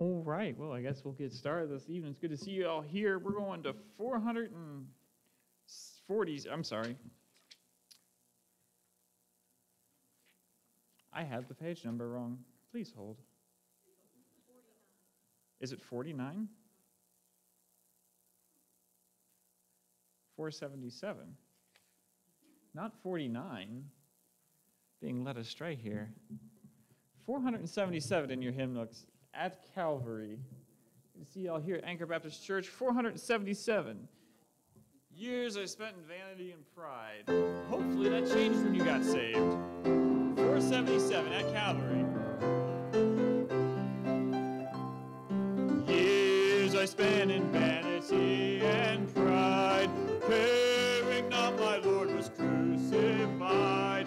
All right, well, I guess we'll get started this evening. It's good to see you all here. We're going to 440s, I'm sorry. I have the page number wrong. Please hold. Is it 49? 477. Not 49. Being led astray here. 477 in your hymn books at Calvary. You see y'all here at Anchor Baptist Church, 477. Years I spent in vanity and pride. Hopefully that changed when you got saved. 477 at Calvary. Years I spent in vanity and pride, caring not my Lord was crucified,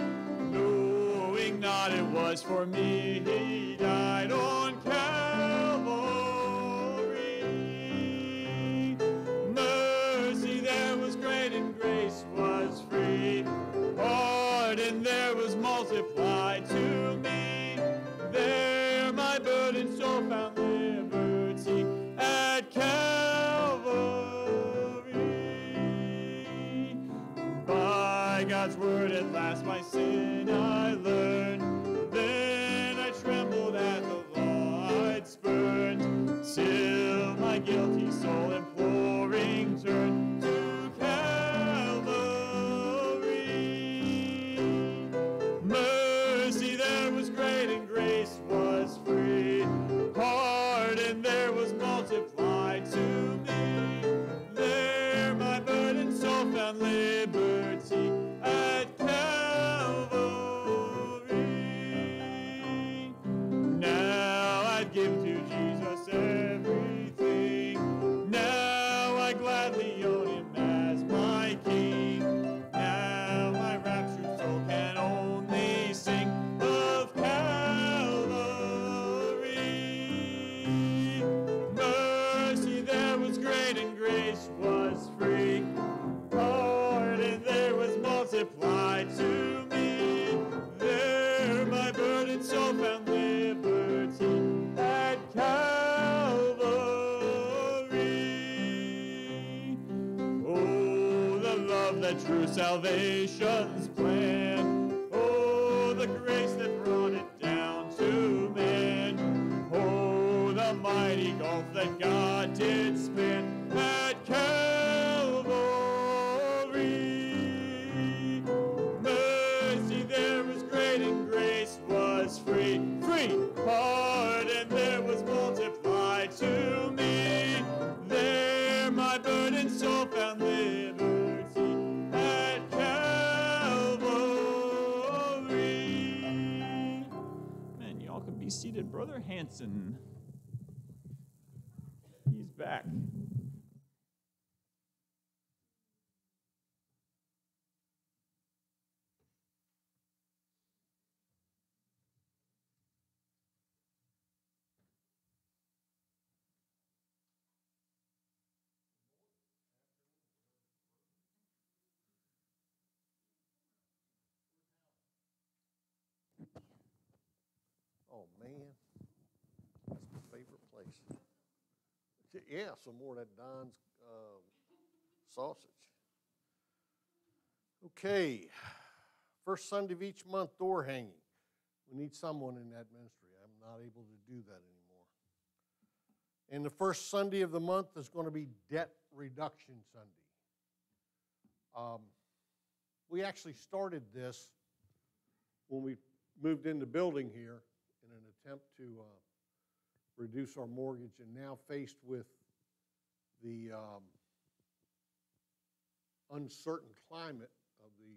was for me he died on Calvary. Mercy there was great and grace was free, pardon there was multiplied to me. There my burden soul found liberty at Calvary. By God's word at last my spurned. Till my guilty soul imploring turned drew salvation's seated. Brother Hanson. He's back. Oh, man. That's my favorite place. Yeah, some more of that Don's um, sausage. Okay. First Sunday of each month, door hanging. We need someone in that ministry. I'm not able to do that anymore. And the first Sunday of the month is going to be Debt Reduction Sunday. Um, we actually started this when we moved in the building here in an attempt to uh, reduce our mortgage, and now faced with the um, uncertain climate of the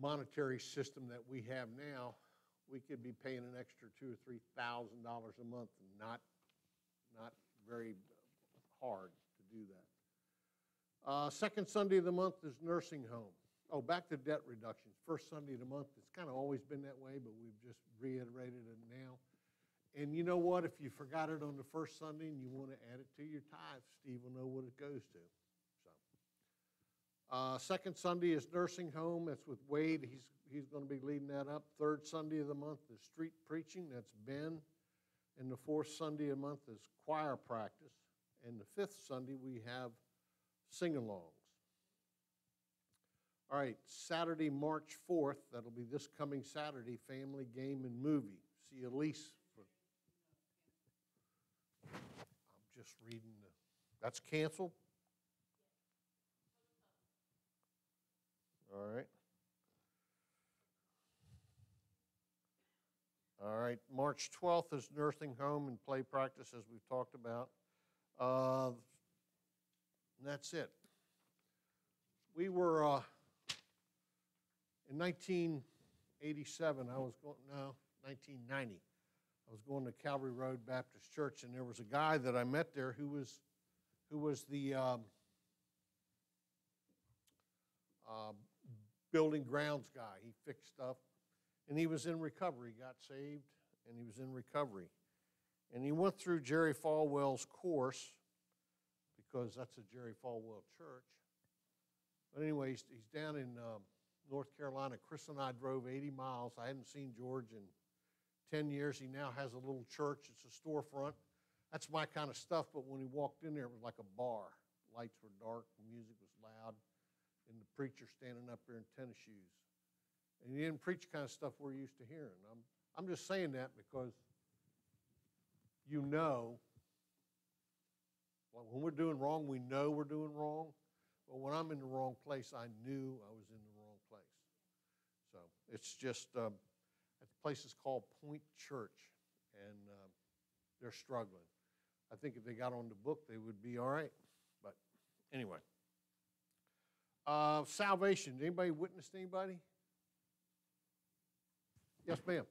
monetary system that we have now, we could be paying an extra two or three thousand dollars a month, and not not very hard to do that. Uh, second Sunday of the month is nursing home. Oh, back to debt reduction. First Sunday of the month, it's kind of always been that way, but we've just reiterated it now. And you know what? If you forgot it on the first Sunday and you want to add it to your tithe, Steve will know what it goes to. So, Uh, Second Sunday is nursing home, that's with Wade, he's, he's gonna be leading that up. Third Sunday of the month is street preaching, that's Ben. And the fourth Sunday of the month is choir practice. And the fifth Sunday, we have sing-alongs. All right, Saturday, March 4th, that'll be this coming Saturday, family game and movie. See Elise. for- I'm just reading the, that's canceled? All right. All right, March 12th is nursing home and play practice, as we've talked about. Uh, that's it. We were, uh, in 1987, I was going, no, 1990, I was going to Calvary Road Baptist Church, and there was a guy that I met there who was, who was the um, uh, building grounds guy. He fixed stuff, and he was in recovery. He got saved, and he was in recovery. And he went through Jerry Falwell's course, because that's a Jerry Falwell church. But anyway, he's, down in um, North Carolina. Chris and I drove 80 miles. I hadn't seen George in 10 years. He now has a little church. It's a storefront. That's my kind of stuff, but when he walked in there, it was like a bar. Lights were dark, music was loud, and the preacher standing up there in tennis shoes. And he didn't preach kind of stuff we're used to hearing. I'm, I'm just saying that because you know, like when we're doing wrong, we know we're doing wrong. But when I'm in the wrong place, I knew I was in the wrong place. So it's just, um, place is called Point Church, and um, they're struggling. I think if they got on the book, they would be all right. But anyway. Uh, salvation. Anybody witnessed anybody? Yes, ma'am.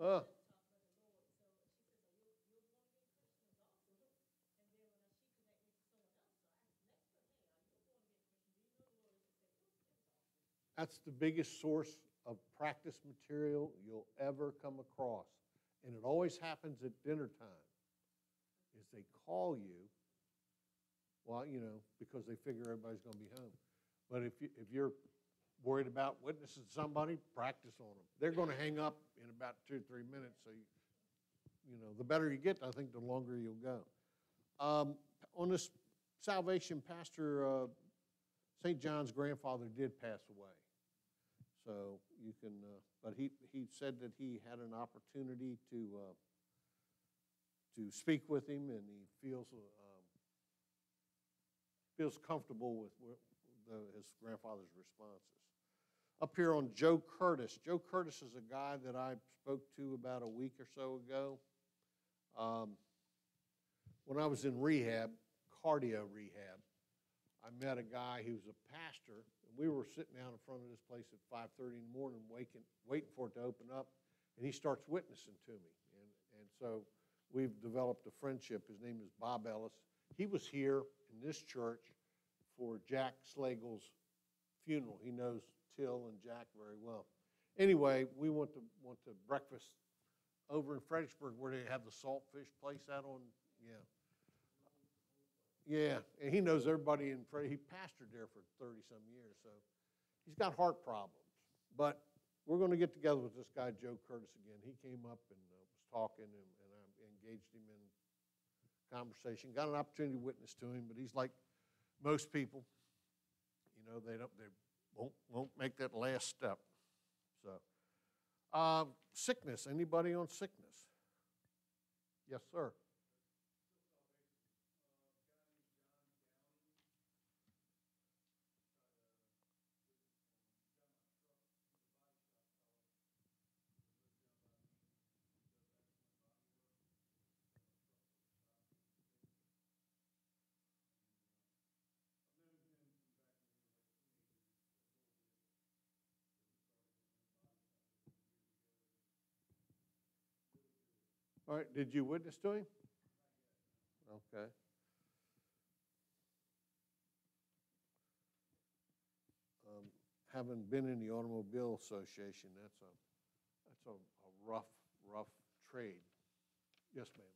Uh, That's the biggest source of practice material you'll ever come across. And it always happens at dinner time. Is they call you, well, you know, because they figure everybody's gonna be home. But if you, if you're worried about witnessing somebody, practice on them. They're gonna hang up in about two, or three minutes, so you, you know, the better you get, I think the longer you'll go. Um, on this salvation, Pastor, uh, St. John's grandfather did pass away. So you can, uh, but he, he said that he had an opportunity to, uh, to speak with him and he feels, uh, feels comfortable with the, his grandfather's responses. Up here on Joe Curtis. Joe Curtis is a guy that I spoke to about a week or so ago. Um, when I was in rehab, cardio rehab, I met a guy who was a pastor, and we were sitting down in front of this place at 5:30 in the morning, waking, waiting for it to open up, and he starts witnessing to me. And, and so we've developed a friendship. His name is Bob Ellis. He was here in this church for Jack Slagle's funeral. He knows Till and Jack very well. Anyway, we went to, went to breakfast over in Fredericksburg where they have the saltfish place out on, yeah. Yeah, and he knows everybody in Fred, he pastored there for thirty-some years, so he's got heart problems. But we're gonna get together with this guy, Joe Curtis, again. He came up and uh, was talking, and, and I engaged him in conversation. Got an opportunity to witness to him, but he's like most people, you know, they don't, they won't, won't make that last step. So, uh, sickness, anybody on sickness? Yes, sir. All right, did you witness to him? Okay. Um, Having been in the Automobile Association, that's a, that's a a rough, rough trade. Yes, ma'am.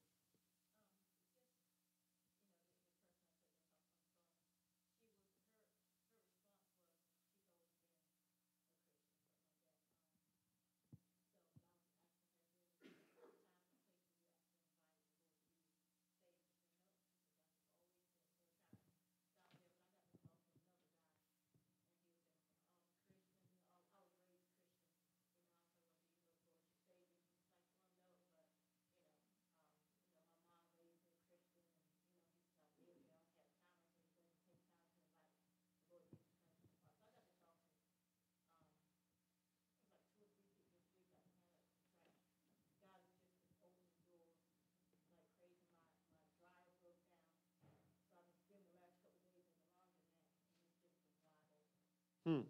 Hmm.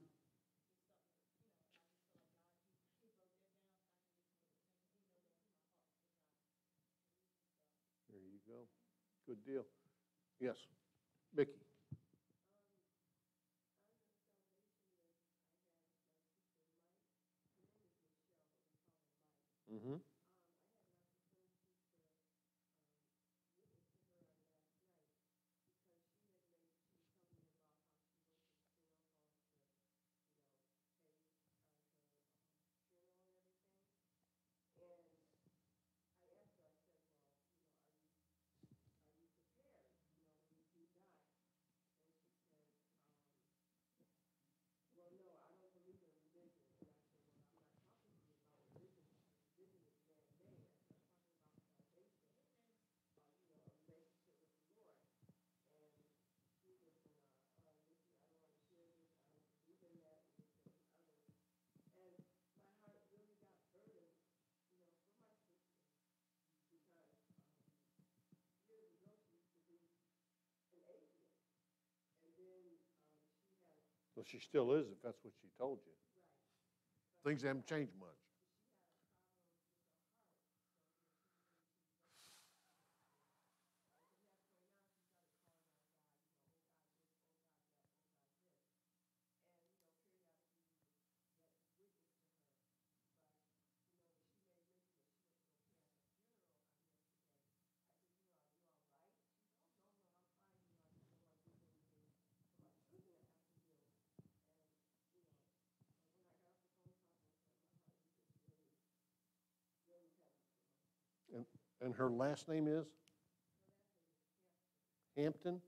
There you go. Good deal. Yes, Mickey. Mm-hmm. Well, she still is, if that's what she told you. Things haven't changed much. And, her last name is? Hampton?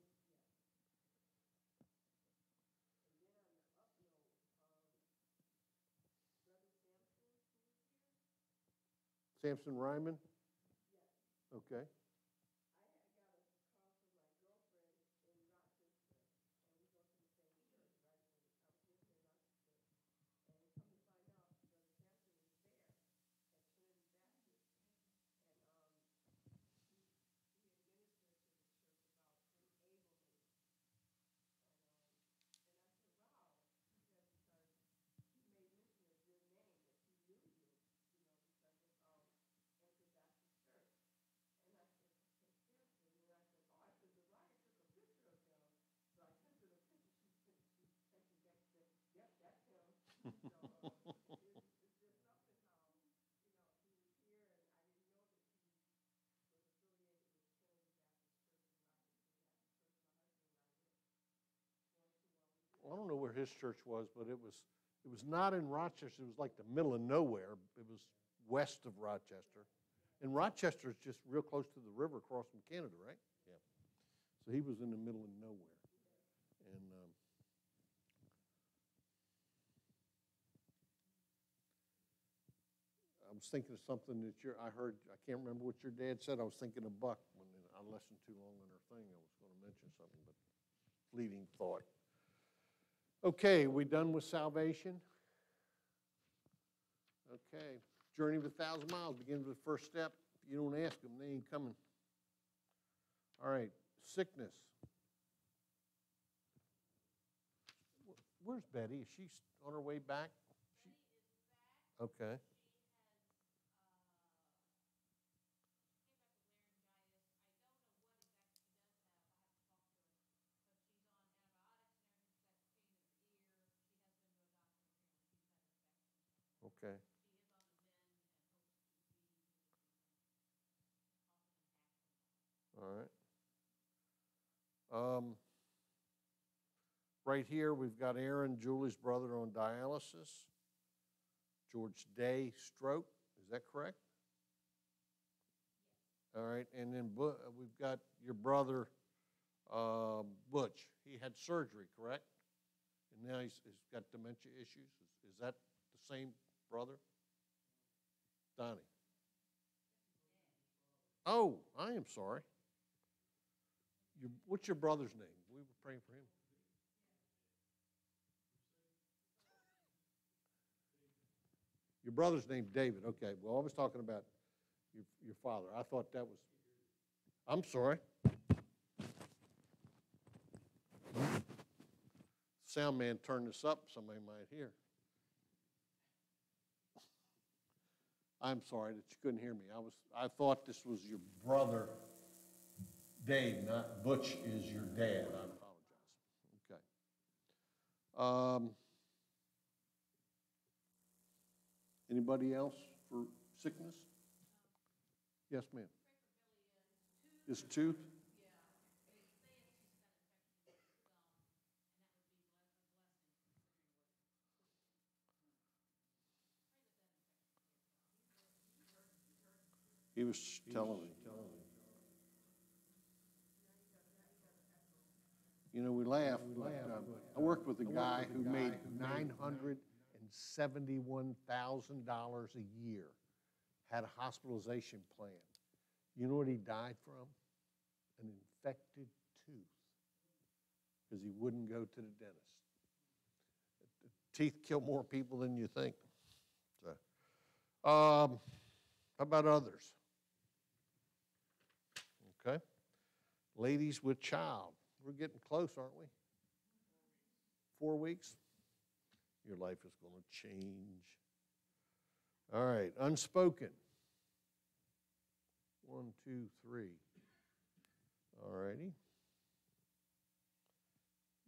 Samson Ryman? Okay. I don't know where his church was, but it was, it was not in Rochester. It was like the middle of nowhere. It was west of Rochester. And Rochester is just real close to the river across from Canada, right? Yeah. So he was in the middle of nowhere. And, um, I was thinking of something that your, I heard, I can't remember what your dad said. I was thinking of Buck when I listened too long on her thing. I was going to mention something, but fleeting thought. Okay, we done with salvation? Okay, journey of a thousand miles begins with the first step. If you don't ask them, they ain't coming. All right, sickness. Where's Betty? Is she on her way back? She- Okay. Okay. All right. Um, right here, we've got Aaron, Julie's brother, on dialysis. George Day, stroke. Is that correct? All right, and then uh, we've got your brother, um, Butch. He had surgery, correct? And now he's, he's got dementia issues. Is, is that the same brother? Donnie? Oh, I am sorry. Your, what's your brother's name? We were praying for him. Your brother's name David. Okay, well, I was talking about your, your father. I thought that was, I'm sorry. Sound man, turn this up, somebody might hear. I'm sorry that you couldn't hear me. I was, I thought this was your brother, Dave, not Butch is your dad. I apologize. Okay. Um, Anybody else for sickness? Yes, ma'am. His tooth? He was telling me. You know, we laugh, but um, I worked with a guy who made nine hundred and seventy-one thousand dollars a year, had a hospitalization plan. You know what he died from? An infected tooth, because he wouldn't go to the dentist. Teeth kill more people than you think. So, um, how about others? Okay. Ladies with child. We're getting close, aren't we? Four weeks? Your life is going to change. All right, unspoken. One, two, three. All righty.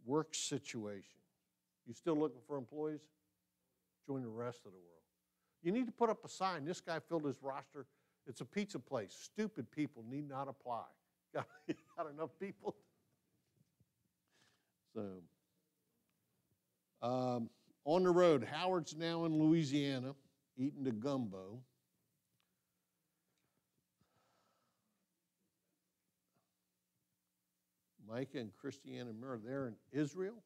Work situation. You still looking for employees? Join the rest of the world. You need to put up a sign. This guy filled his roster. It's a pizza place. Stupid people need not apply. Got, got enough people? So, um, on the road, Howard's now in Louisiana eating the gumbo. Micah and Christiana Miller, they're in Israel?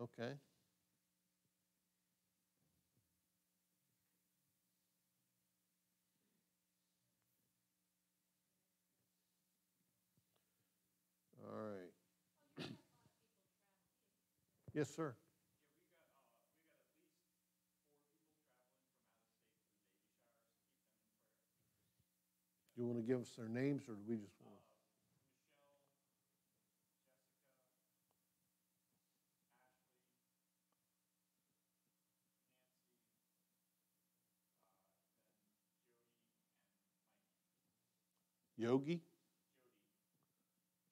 Okay. All right. Yes, sir. Do you want to give us their names, or do we just want to? Yogi?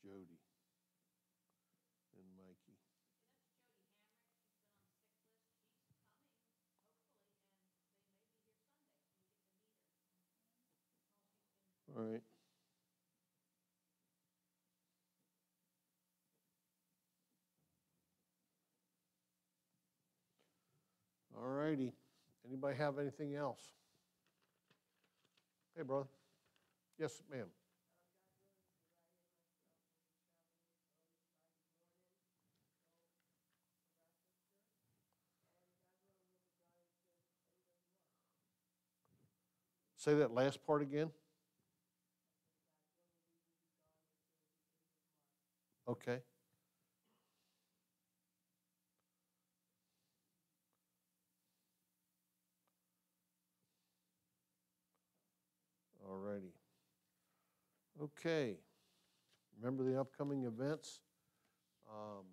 Jody. And Mikey. All right. All righty. Anybody have anything else? Hey, brother. Yes, ma'am. Say that last part again. Okay. All righty. Okay. Remember the upcoming events? Um,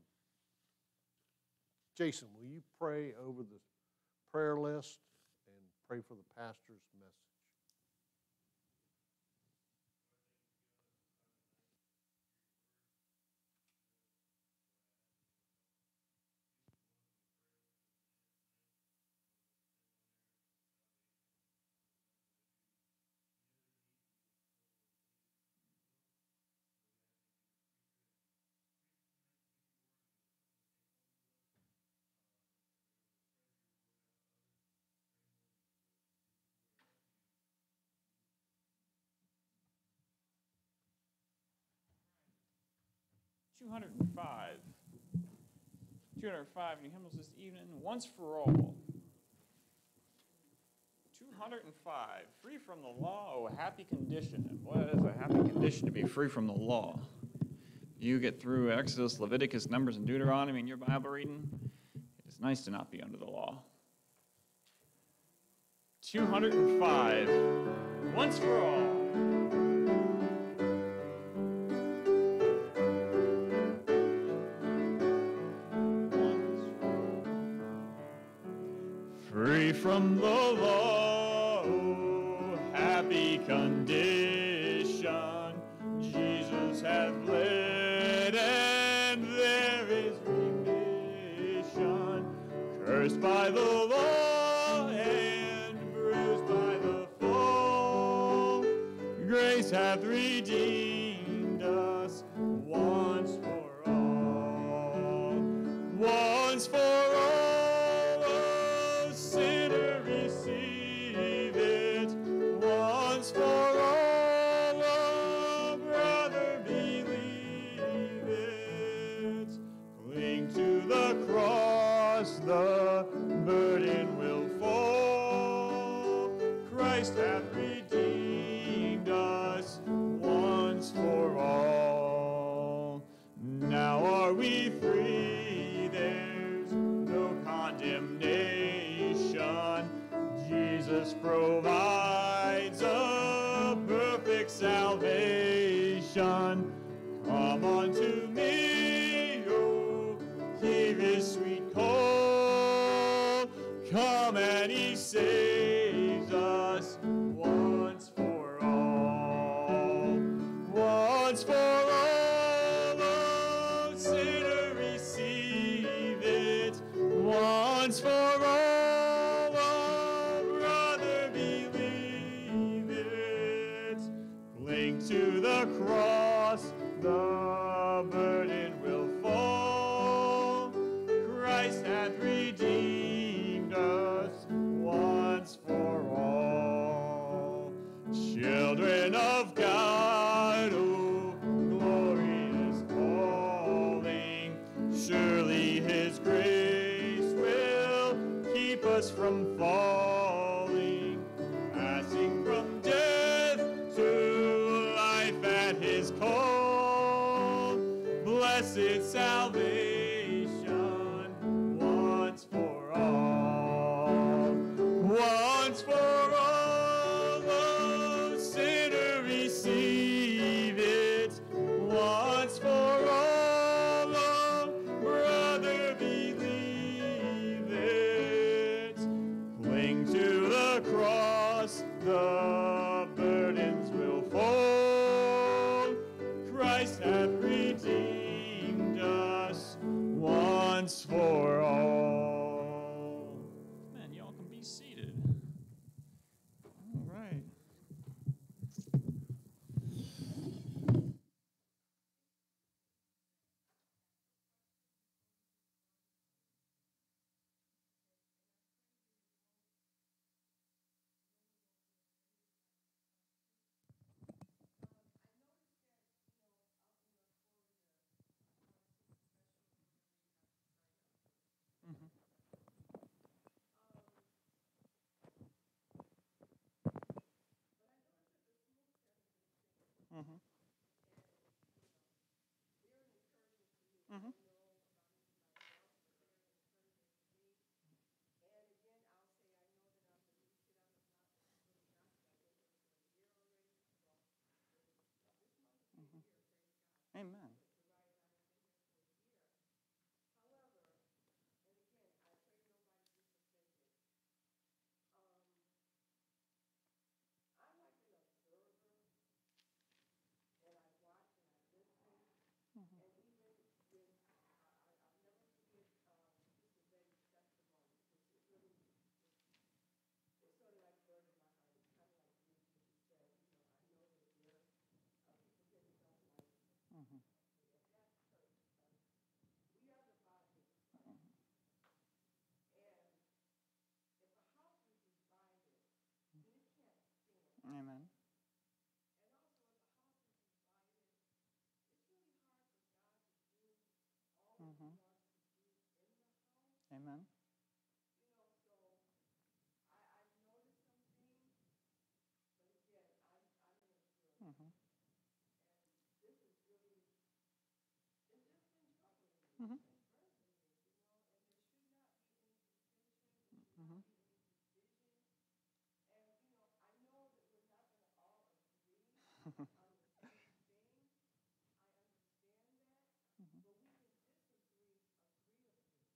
Jason, will you pray over the prayer list and pray for the pastor's message? 205. 205 New hymnals this evening, once for all. 205, free from the law, oh happy condition. And boy, that is a happy condition to be free from the law. You get through Exodus, Leviticus, Numbers, and Deuteronomy in your Bible reading. It is nice to not be under the law. 205, once for all. us from falling, passing from death to life at his call. Blessed salvation. Mm-hmm. Amen.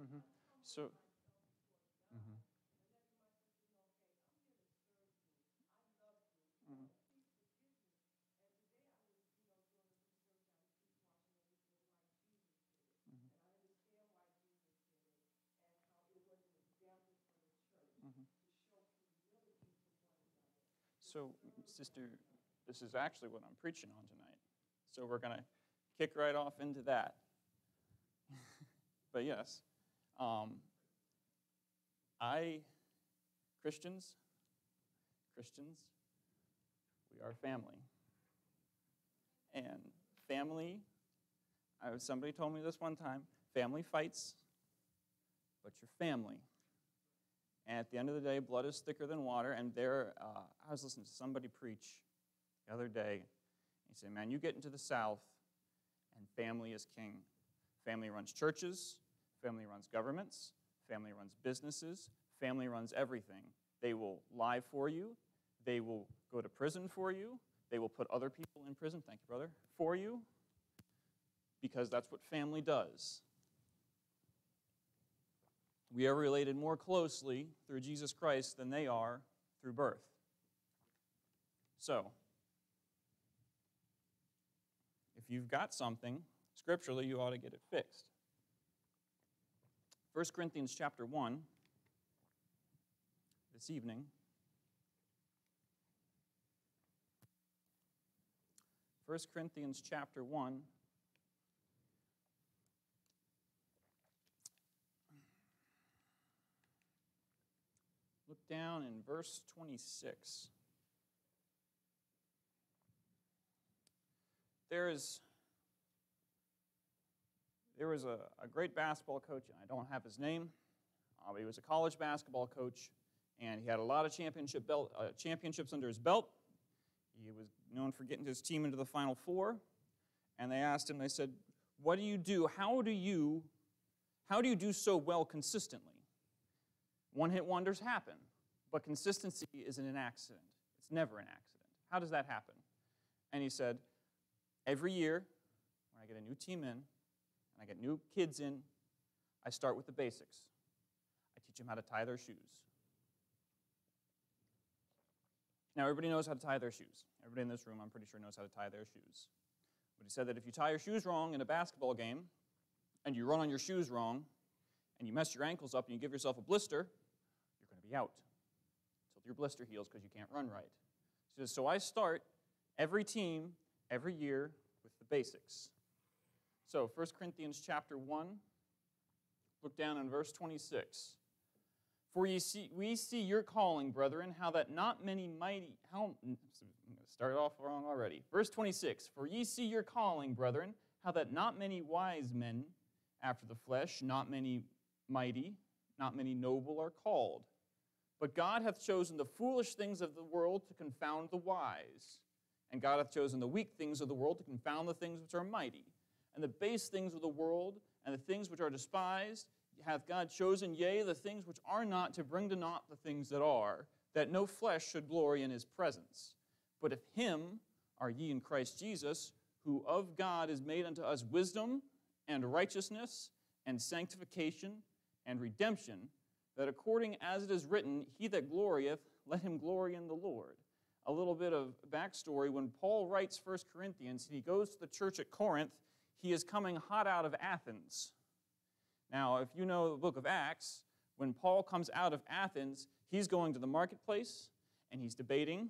Mm-hmm. So. So, sister, this is actually what I'm preaching on tonight. So we're going to kick right off into that. but yes, um, I, Christians, Christians, we are family. And family, I, somebody told me this one time family fights, but you're family. And at the end of the day, blood is thicker than water. And there, uh, I was listening to somebody preach the other day. He said, Man, you get into the South, and family is king. Family runs churches, family runs governments, family runs businesses, family runs everything. They will lie for you, they will go to prison for you, they will put other people in prison, thank you, brother, for you, because that's what family does. We are related more closely through Jesus Christ than they are through birth. So, if you've got something, scripturally, you ought to get it fixed. 1 Corinthians chapter 1, this evening. First Corinthians chapter 1. Down in verse 26. There is there was a, a great basketball coach, and I don't have his name. Uh, but he was a college basketball coach, and he had a lot of championship belt, uh, championships under his belt. He was known for getting his team into the Final Four. And they asked him, they said, What do you do? How do you, how do you do so well consistently? One hit wonders happen, but consistency isn't an accident. It's never an accident. How does that happen? And he said, Every year, when I get a new team in, and I get new kids in, I start with the basics. I teach them how to tie their shoes. Now, everybody knows how to tie their shoes. Everybody in this room, I'm pretty sure, knows how to tie their shoes. But he said that if you tie your shoes wrong in a basketball game and you run on your shoes wrong and you mess your ankles up and you give yourself a blister, you're going to be out your blister heals because you can't run right. He says, So I start every team every year with the basics. So 1 Corinthians chapter 1, look down in verse 26. For ye see, we see your calling, brethren, how that not many mighty, how, mm, I'm going to start off wrong already. Verse 26, For ye see your calling, brethren, how that not many wise men after the flesh, not many mighty, not many noble are called. But God hath chosen the foolish things of the world to confound the wise. And God hath chosen the weak things of the world to confound the things which are mighty. And the base things of the world and the things which are despised hath God chosen, yea, the things which are not, to bring to naught the things that are, that no flesh should glory in his presence. But if him are ye in Christ Jesus, who of God is made unto us wisdom and righteousness and sanctification and redemption, that according as it is written, He that glorieth, let him glory in the Lord. A little bit of backstory when Paul writes 1 Corinthians, he goes to the church at Corinth, he is coming hot out of Athens. Now, if you know the book of Acts, when Paul comes out of Athens, he's going to the marketplace and he's debating.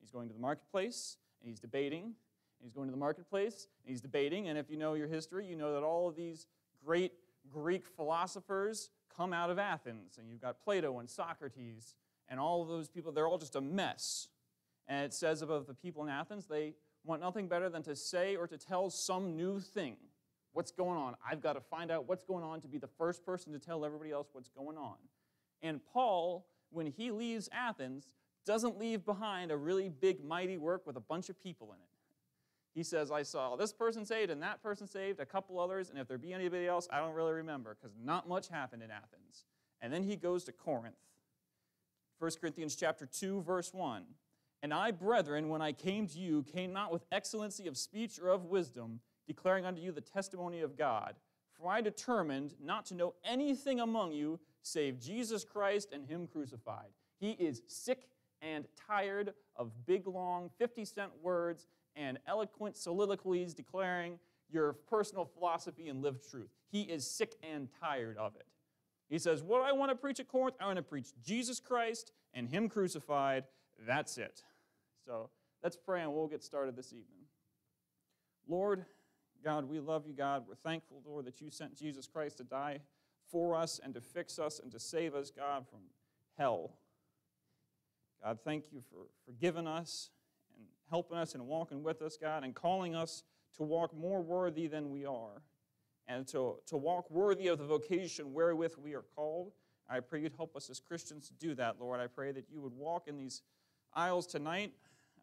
He's going to the marketplace and he's debating. And he's going to the marketplace and he's debating. And if you know your history, you know that all of these great Greek philosophers come out of Athens. And you've got Plato and Socrates and all of those people, they're all just a mess. And it says about the people in Athens, they want nothing better than to say or to tell some new thing. What's going on? I've got to find out what's going on to be the first person to tell everybody else what's going on. And Paul, when he leaves Athens, doesn't leave behind a really big, mighty work with a bunch of people in it. He says, I saw this person saved and that person saved, a couple others, and if there be anybody else, I don't really remember because not much happened in Athens. And then he goes to Corinth. 1 Corinthians chapter 2, verse 1. And I, brethren, when I came to you, came not with excellency of speech or of wisdom, declaring unto you the testimony of God. For I determined not to know anything among you save Jesus Christ and Him crucified. He is sick and tired of big, long, 50 cent words and eloquent soliloquies declaring your personal philosophy and lived truth. He is sick and tired of it. He says, What I want to preach at Corinth, I want to preach Jesus Christ and Him crucified. That's it. So let's pray and we'll get started this evening. Lord, God, we love you, God. We're thankful, Lord, that you sent Jesus Christ to die for us and to fix us and to save us, God, from hell. God, thank you for forgiving us helping us and walking with us, God, and calling us to walk more worthy than we are and to, to walk worthy of the vocation wherewith we are called. I pray you'd help us as Christians to do that, Lord. I pray that you would walk in these aisles tonight.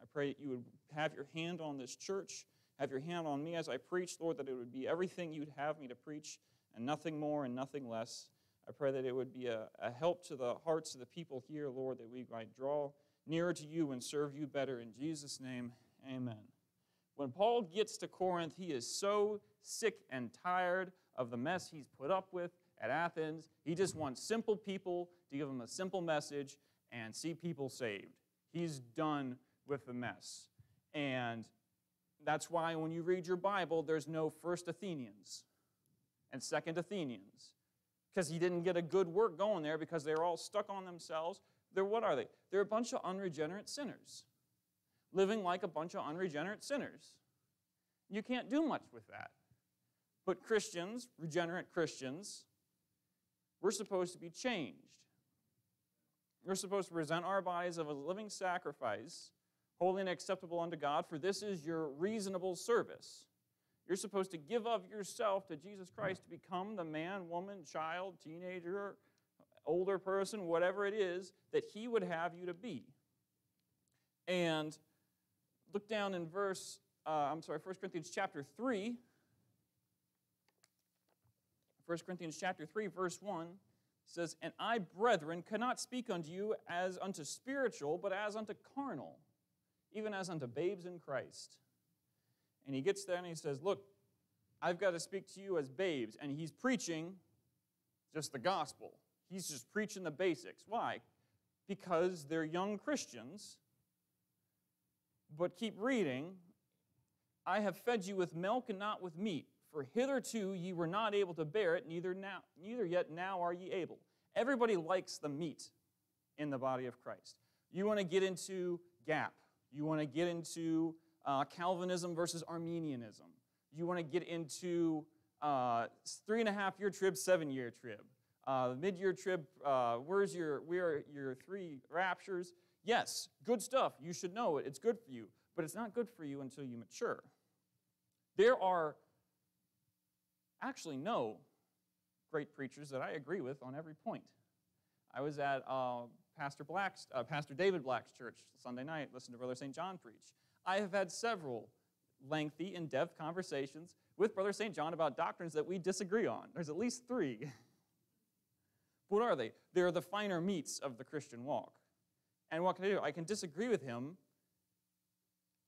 I pray that you would have your hand on this church, have your hand on me as I preach, Lord, that it would be everything you'd have me to preach and nothing more and nothing less. I pray that it would be a, a help to the hearts of the people here, Lord, that we might draw nearer to you and serve you better. In Jesus' name, amen. When Paul gets to Corinth, he is so sick and tired of the mess he's put up with at Athens. He just wants simple people to give him a simple message and see people saved. He's done with the mess. And that's why when you read your Bible, there's no first Athenians and second Athenians. Because he didn't get a good work going there because they're all stuck on themselves. They're what are they? They're a bunch of unregenerate sinners, living like a bunch of unregenerate sinners. You can't do much with that. But Christians, regenerate Christians, we're supposed to be changed. We're supposed to present our bodies of a living sacrifice, holy and acceptable unto God, for this is your reasonable service. You're supposed to give of yourself to Jesus Christ to become the man, woman, child, teenager, older person, whatever it is that He would have you to be. And look down in verse, uh, I'm sorry, 1 Corinthians chapter 3. 1 Corinthians chapter 3, verse 1 says, And I, brethren, cannot speak unto you as unto spiritual, but as unto carnal, even as unto babes in Christ. And he gets there and he says, Look, I've got to speak to you as babes. And he's preaching just the gospel. He's just preaching the basics. Why? Because they're young Christians. But keep reading, I have fed you with milk and not with meat, for hitherto ye were not able to bear it, neither now, neither yet now are ye able. Everybody likes the meat in the body of Christ. You want to get into gap. You want to get into uh, Calvinism versus Arminianism. You want to get into uh, three and a half year trib, seven year trib. Uh, mid year trib, uh, where's your, where are your three raptures? Yes, good stuff. You should know it. It's good for you. But it's not good for you until you mature. There are actually no great preachers that I agree with on every point. I was at uh, Pastor Black's, uh, Pastor David Black's church Sunday night, listened to Brother St. John preach. I have had several lengthy, in-depth conversations with Brother St. John about doctrines that we disagree on. There's at least three. what are they? They're the finer meats of the Christian walk. And what can I do? I can disagree with him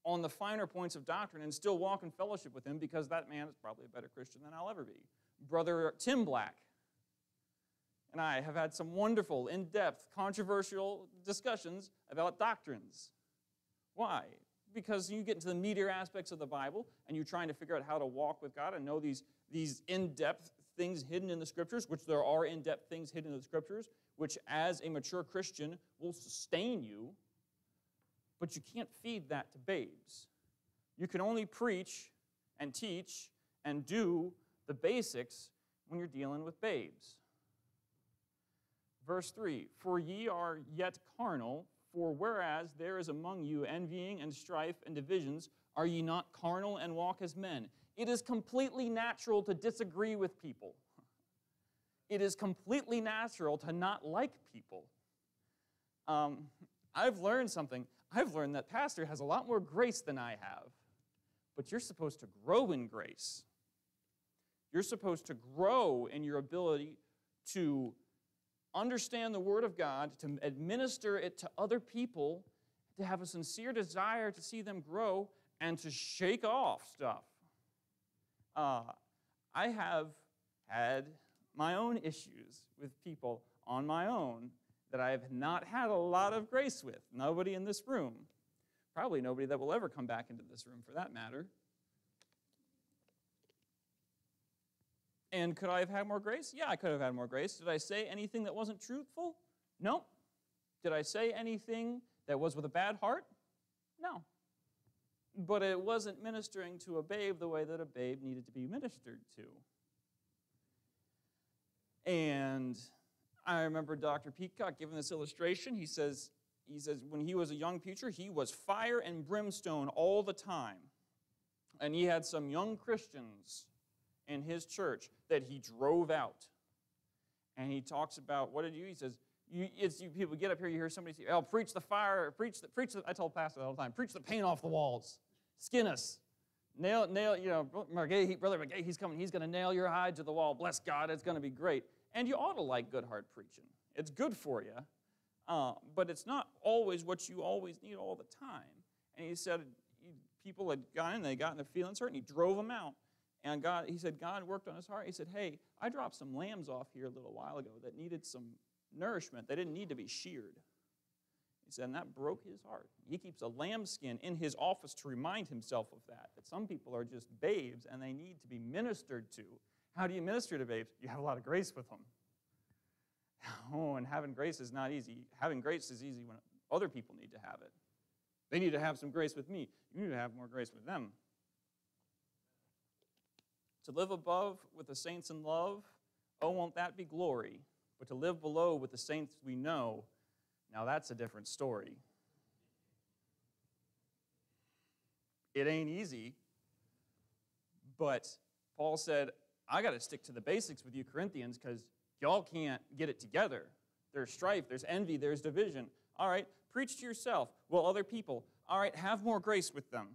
on the finer points of doctrine and still walk in fellowship with him because that man is probably a better Christian than I'll ever be. Brother Tim Black and I have had some wonderful, in depth, controversial discussions about doctrines. Why? Because you get into the meatier aspects of the Bible and you're trying to figure out how to walk with God and know these, these in depth things hidden in the scriptures, which there are in depth things hidden in the scriptures, which as a mature Christian will sustain you but you can't feed that to babes. You can only preach and teach and do the basics when you're dealing with babes. Verse 3 For ye are yet carnal, for whereas there is among you envying and strife and divisions, are ye not carnal and walk as men? It is completely natural to disagree with people. It is completely natural to not like people. Um, I've learned something. I've learned that pastor has a lot more grace than I have. But you're supposed to grow in grace. You're supposed to grow in your ability to understand the Word of God, to administer it to other people, to have a sincere desire to see them grow, and to shake off stuff. Uh, I have had my own issues with people on my own that I have not had a lot of grace with. Nobody in this room. Probably nobody that will ever come back into this room for that matter. And could I have had more grace? Yeah, I could have had more grace. Did I say anything that wasn't truthful? No. Did I say anything that was with a bad heart? No. But it wasn't ministering to a babe the way that a babe needed to be ministered to. And I remember Dr. Peacock giving this illustration. He says, he says when he was a young preacher, he was fire and brimstone all the time. And he had some young Christians in his church that he drove out. And he talks about what did you? He says, you, it's you people get up here, you hear somebody say, "Oh, preach the fire, preach the, preach the." I told pastor all the time, preach the paint off the walls, skin us, nail, nail. You know, brother McGay, he's coming. He's going to nail your hide to the wall. Bless God, it's going to be great. And you ought to like good hard preaching. It's good for you, uh, but it's not always what you always need all the time. And he said people had gone in, they got in their feelings hurt, and he drove them out. And God, he said, God worked on his heart. He said, Hey, I dropped some lambs off here a little while ago that needed some nourishment. They didn't need to be sheared. He said, and that broke his heart. He keeps a lambskin in his office to remind himself of that, that some people are just babes and they need to be ministered to. How do you minister to babes? You have a lot of grace with them. Oh, and having grace is not easy. Having grace is easy when other people need to have it. They need to have some grace with me. You need to have more grace with them. To live above with the saints in love, oh, won't that be glory? But to live below with the saints we know, now that's a different story. It ain't easy, but Paul said, I got to stick to the basics with you, Corinthians, because y'all can't get it together. There's strife, there's envy, there's division. All right, preach to yourself. Well, other people, all right, have more grace with them.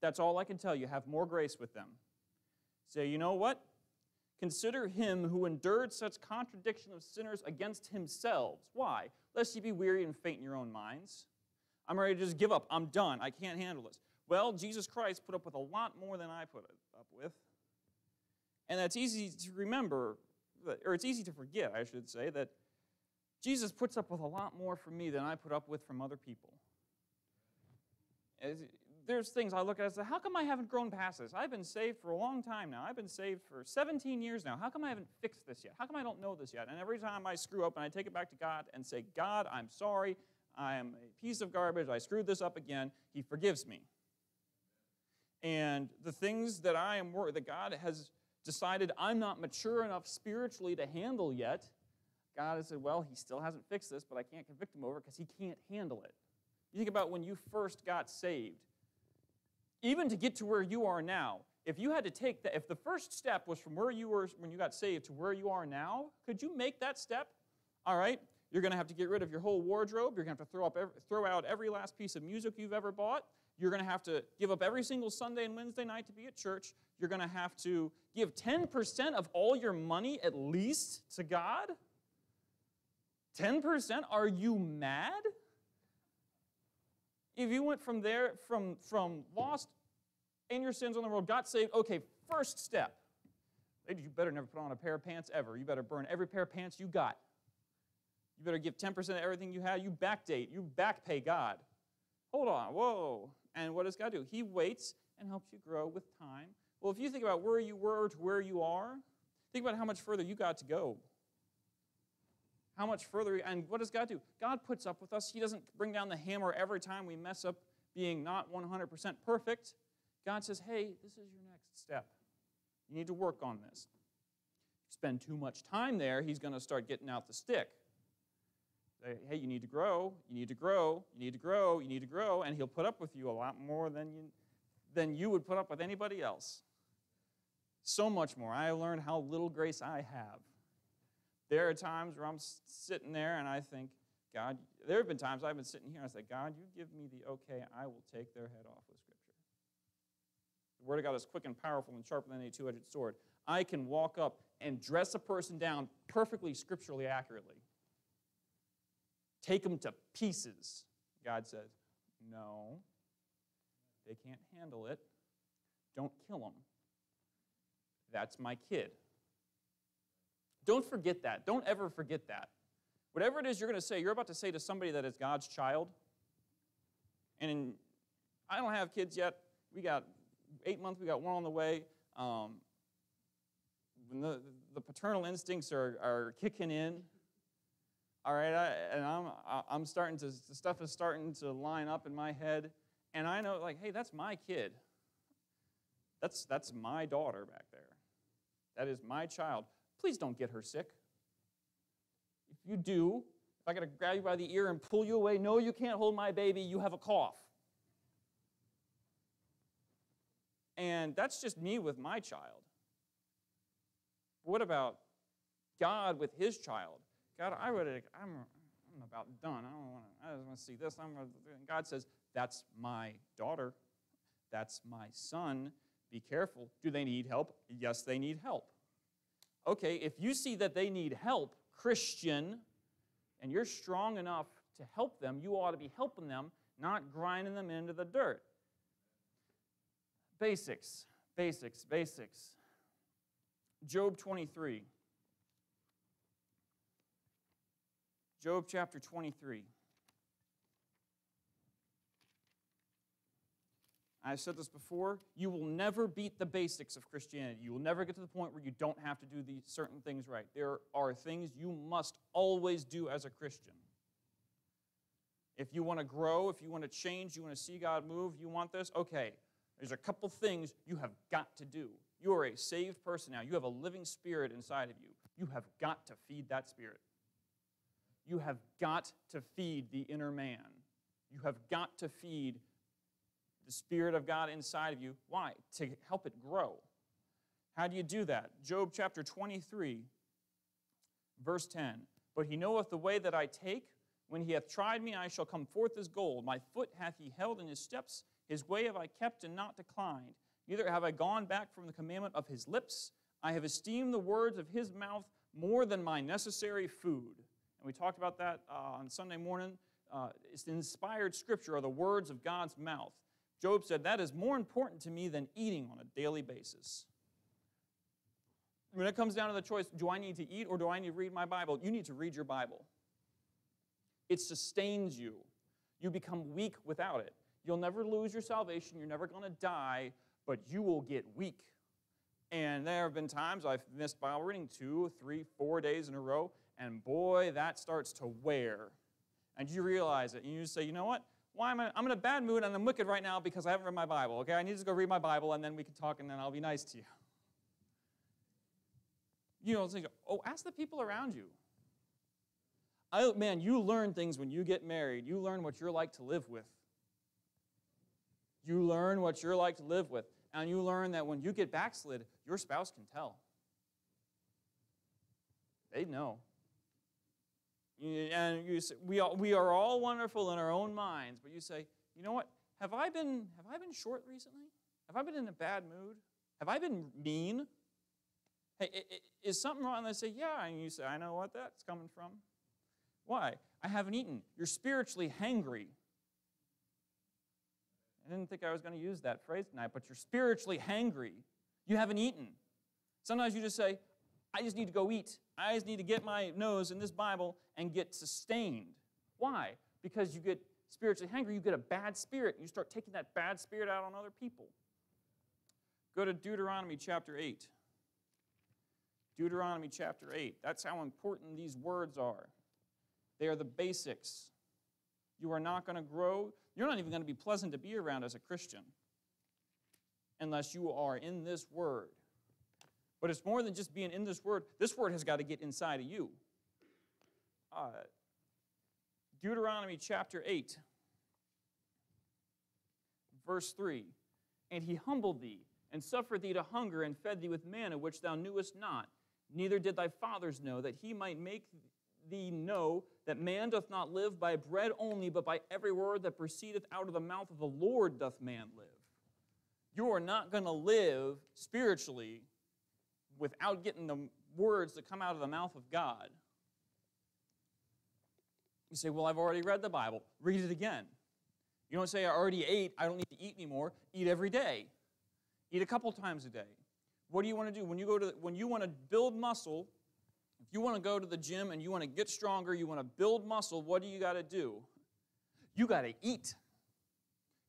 That's all I can tell you. Have more grace with them. Say, you know what? Consider him who endured such contradiction of sinners against himself. Why? Lest ye be weary and faint in your own minds. I'm ready to just give up. I'm done. I can't handle this. Well, Jesus Christ put up with a lot more than I put up with. And that's easy to remember, or it's easy to forget, I should say, that Jesus puts up with a lot more from me than I put up with from other people. There's things I look at and say, how come I haven't grown past this? I've been saved for a long time now. I've been saved for 17 years now. How come I haven't fixed this yet? How come I don't know this yet? And every time I screw up and I take it back to God and say, God, I'm sorry. I am a piece of garbage. I screwed this up again. He forgives me. And the things that I am that God has decided I'm not mature enough spiritually to handle yet, God has said, well, he still hasn't fixed this, but I can't convict him over because he can't handle it. You think about when you first got saved even to get to where you are now, if you had to take that, if the first step was from where you were when you got saved to where you are now, could you make that step? All right, you're going to have to get rid of your whole wardrobe. You're going to have to throw, up every, throw out every last piece of music you've ever bought. You're going to have to give up every single Sunday and Wednesday night to be at church. You're going to have to give 10% of all your money at least to God. 10%? Are you mad? If you went from there, from, from lost in your sins on the world, got saved, okay, first step. Ladies, you better never put on a pair of pants ever. You better burn every pair of pants you got. You better give 10% of everything you had. You backdate. You backpay God. Hold on, whoa. And what does God do? He waits and helps you grow with time. Well, if you think about where you were to where you are, think about how much further you got to go how much further, and what does God do? God puts up with us. He doesn't bring down the hammer every time we mess up being not 100% perfect. God says, hey, this is your next step. You need to work on this. Spend too much time there, He's going to start getting out the stick. Say, hey, you need to grow, you need to grow, you need to grow, you need to grow, and He'll put up with you a lot more than you, than you would put up with anybody else. So much more. I learned how little grace I have there are times where I'm sitting there and I think, God, there have been times I've been sitting here and I say, God, you give me the okay, I will take their head off with Scripture. The Word of God is quick and powerful and sharper than any two edged sword. I can walk up and dress a person down perfectly scripturally accurately. Take them to pieces. God says, No, they can't handle it. Don't kill them. That's my kid. Don't forget that. Don't ever forget that. Whatever it is you're going to say, you're about to say to somebody that is God's child. And in, I don't have kids yet. We got eight months, we got one on the way. Um, the, the paternal instincts are, are kicking in. All right, I, and I'm, I'm starting to, the stuff is starting to line up in my head. And I know, like, hey, that's my kid. That's, that's my daughter back there. That is my child. Please don't get her sick. If you do, if I got to grab you by the ear and pull you away, no, you can't hold my baby, you have a cough. And that's just me with my child. What about God with his child? God, I would, I'm, I'm about done. I don't want to, I just want to see this. I'm, and God says, that's my daughter. That's my son. Be careful. Do they need help? Yes, they need help okay, if you see that they need help, Christian, and you're strong enough to help them, you ought to be helping them, not grinding them into the dirt. Basics, basics, basics. Job 23. Job chapter 23. I've said this before, you will never beat the basics of Christianity. You will never get to the point where you don't have to do these certain things right. There are things you must always do as a Christian. If you want to grow, if you want to change, you want to see God move, you want this, okay, there's a couple things you have got to do. You are a saved person now. You have a living spirit inside of you. You have got to feed that spirit. You have got to feed the inner man. You have got to feed the Spirit of God inside of you. Why? To help it grow. How do you do that? Job chapter 23, verse 10. But he knoweth the way that I take. When he hath tried me, I shall come forth as gold. My foot hath he held in his steps. His way have I kept and not declined. Neither have I gone back from the commandment of his lips. I have esteemed the words of his mouth more than my necessary food. And we talked about that uh, on Sunday morning. Uh, it's the inspired scripture, or the words of God's mouth. Job said, That is more important to me than eating on a daily basis. When it comes down to the choice, do I need to eat or do I need to read my Bible? You need to read your Bible. It sustains you. You become weak without it. You'll never lose your salvation. You're never going to die, but you will get weak. And there have been times I've missed Bible reading two, three, four days in a row, and boy, that starts to wear. And you realize it, and you say, you know what? Why am I? I'm in a bad mood and I'm wicked right now because I haven't read my Bible. Okay, I need to go read my Bible, and then we can talk, and then I'll be nice to you. You know, think, oh, ask the people around you. I, man, you learn things when you get married. You learn what you're like to live with. You learn what you're like to live with. And you learn that when you get backslid, your spouse can tell. They know. And you say, we, are, we are all wonderful in our own minds, but you say, you know what? Have I been, have I been short recently? Have I been in a bad mood? Have I been mean? Hey, is something wrong? And they say, yeah. And you say, I know what that's coming from. Why? I haven't eaten. You're spiritually hangry. I didn't think I was going to use that phrase tonight, but you're spiritually hangry. You haven't eaten. Sometimes you just say, I just need to go eat. I just need to get my nose in this Bible and get sustained. Why? Because you get spiritually hungry, you get a bad spirit, and you start taking that bad spirit out on other people. Go to Deuteronomy chapter 8. Deuteronomy chapter 8. That's how important these words are. They are the basics. You are not going to grow. You're not even going to be pleasant to be around as a Christian unless you are in this word. But it's more than just being in this word. This word has got to get inside of you. Uh, Deuteronomy chapter 8, verse 3 And he humbled thee, and suffered thee to hunger, and fed thee with manna which thou knewest not, neither did thy fathers know, that he might make thee know that man doth not live by bread only, but by every word that proceedeth out of the mouth of the Lord doth man live. You are not going to live spiritually without getting the words that come out of the mouth of God. You say, Well, I've already read the Bible. Read it again. You don't say, I already ate, I don't need to eat anymore. Eat every day. Eat a couple times a day. What do you want to do? When you, go to, when you want to build muscle, if you want to go to the gym and you want to get stronger, you want to build muscle, what do you got to do? You got to eat.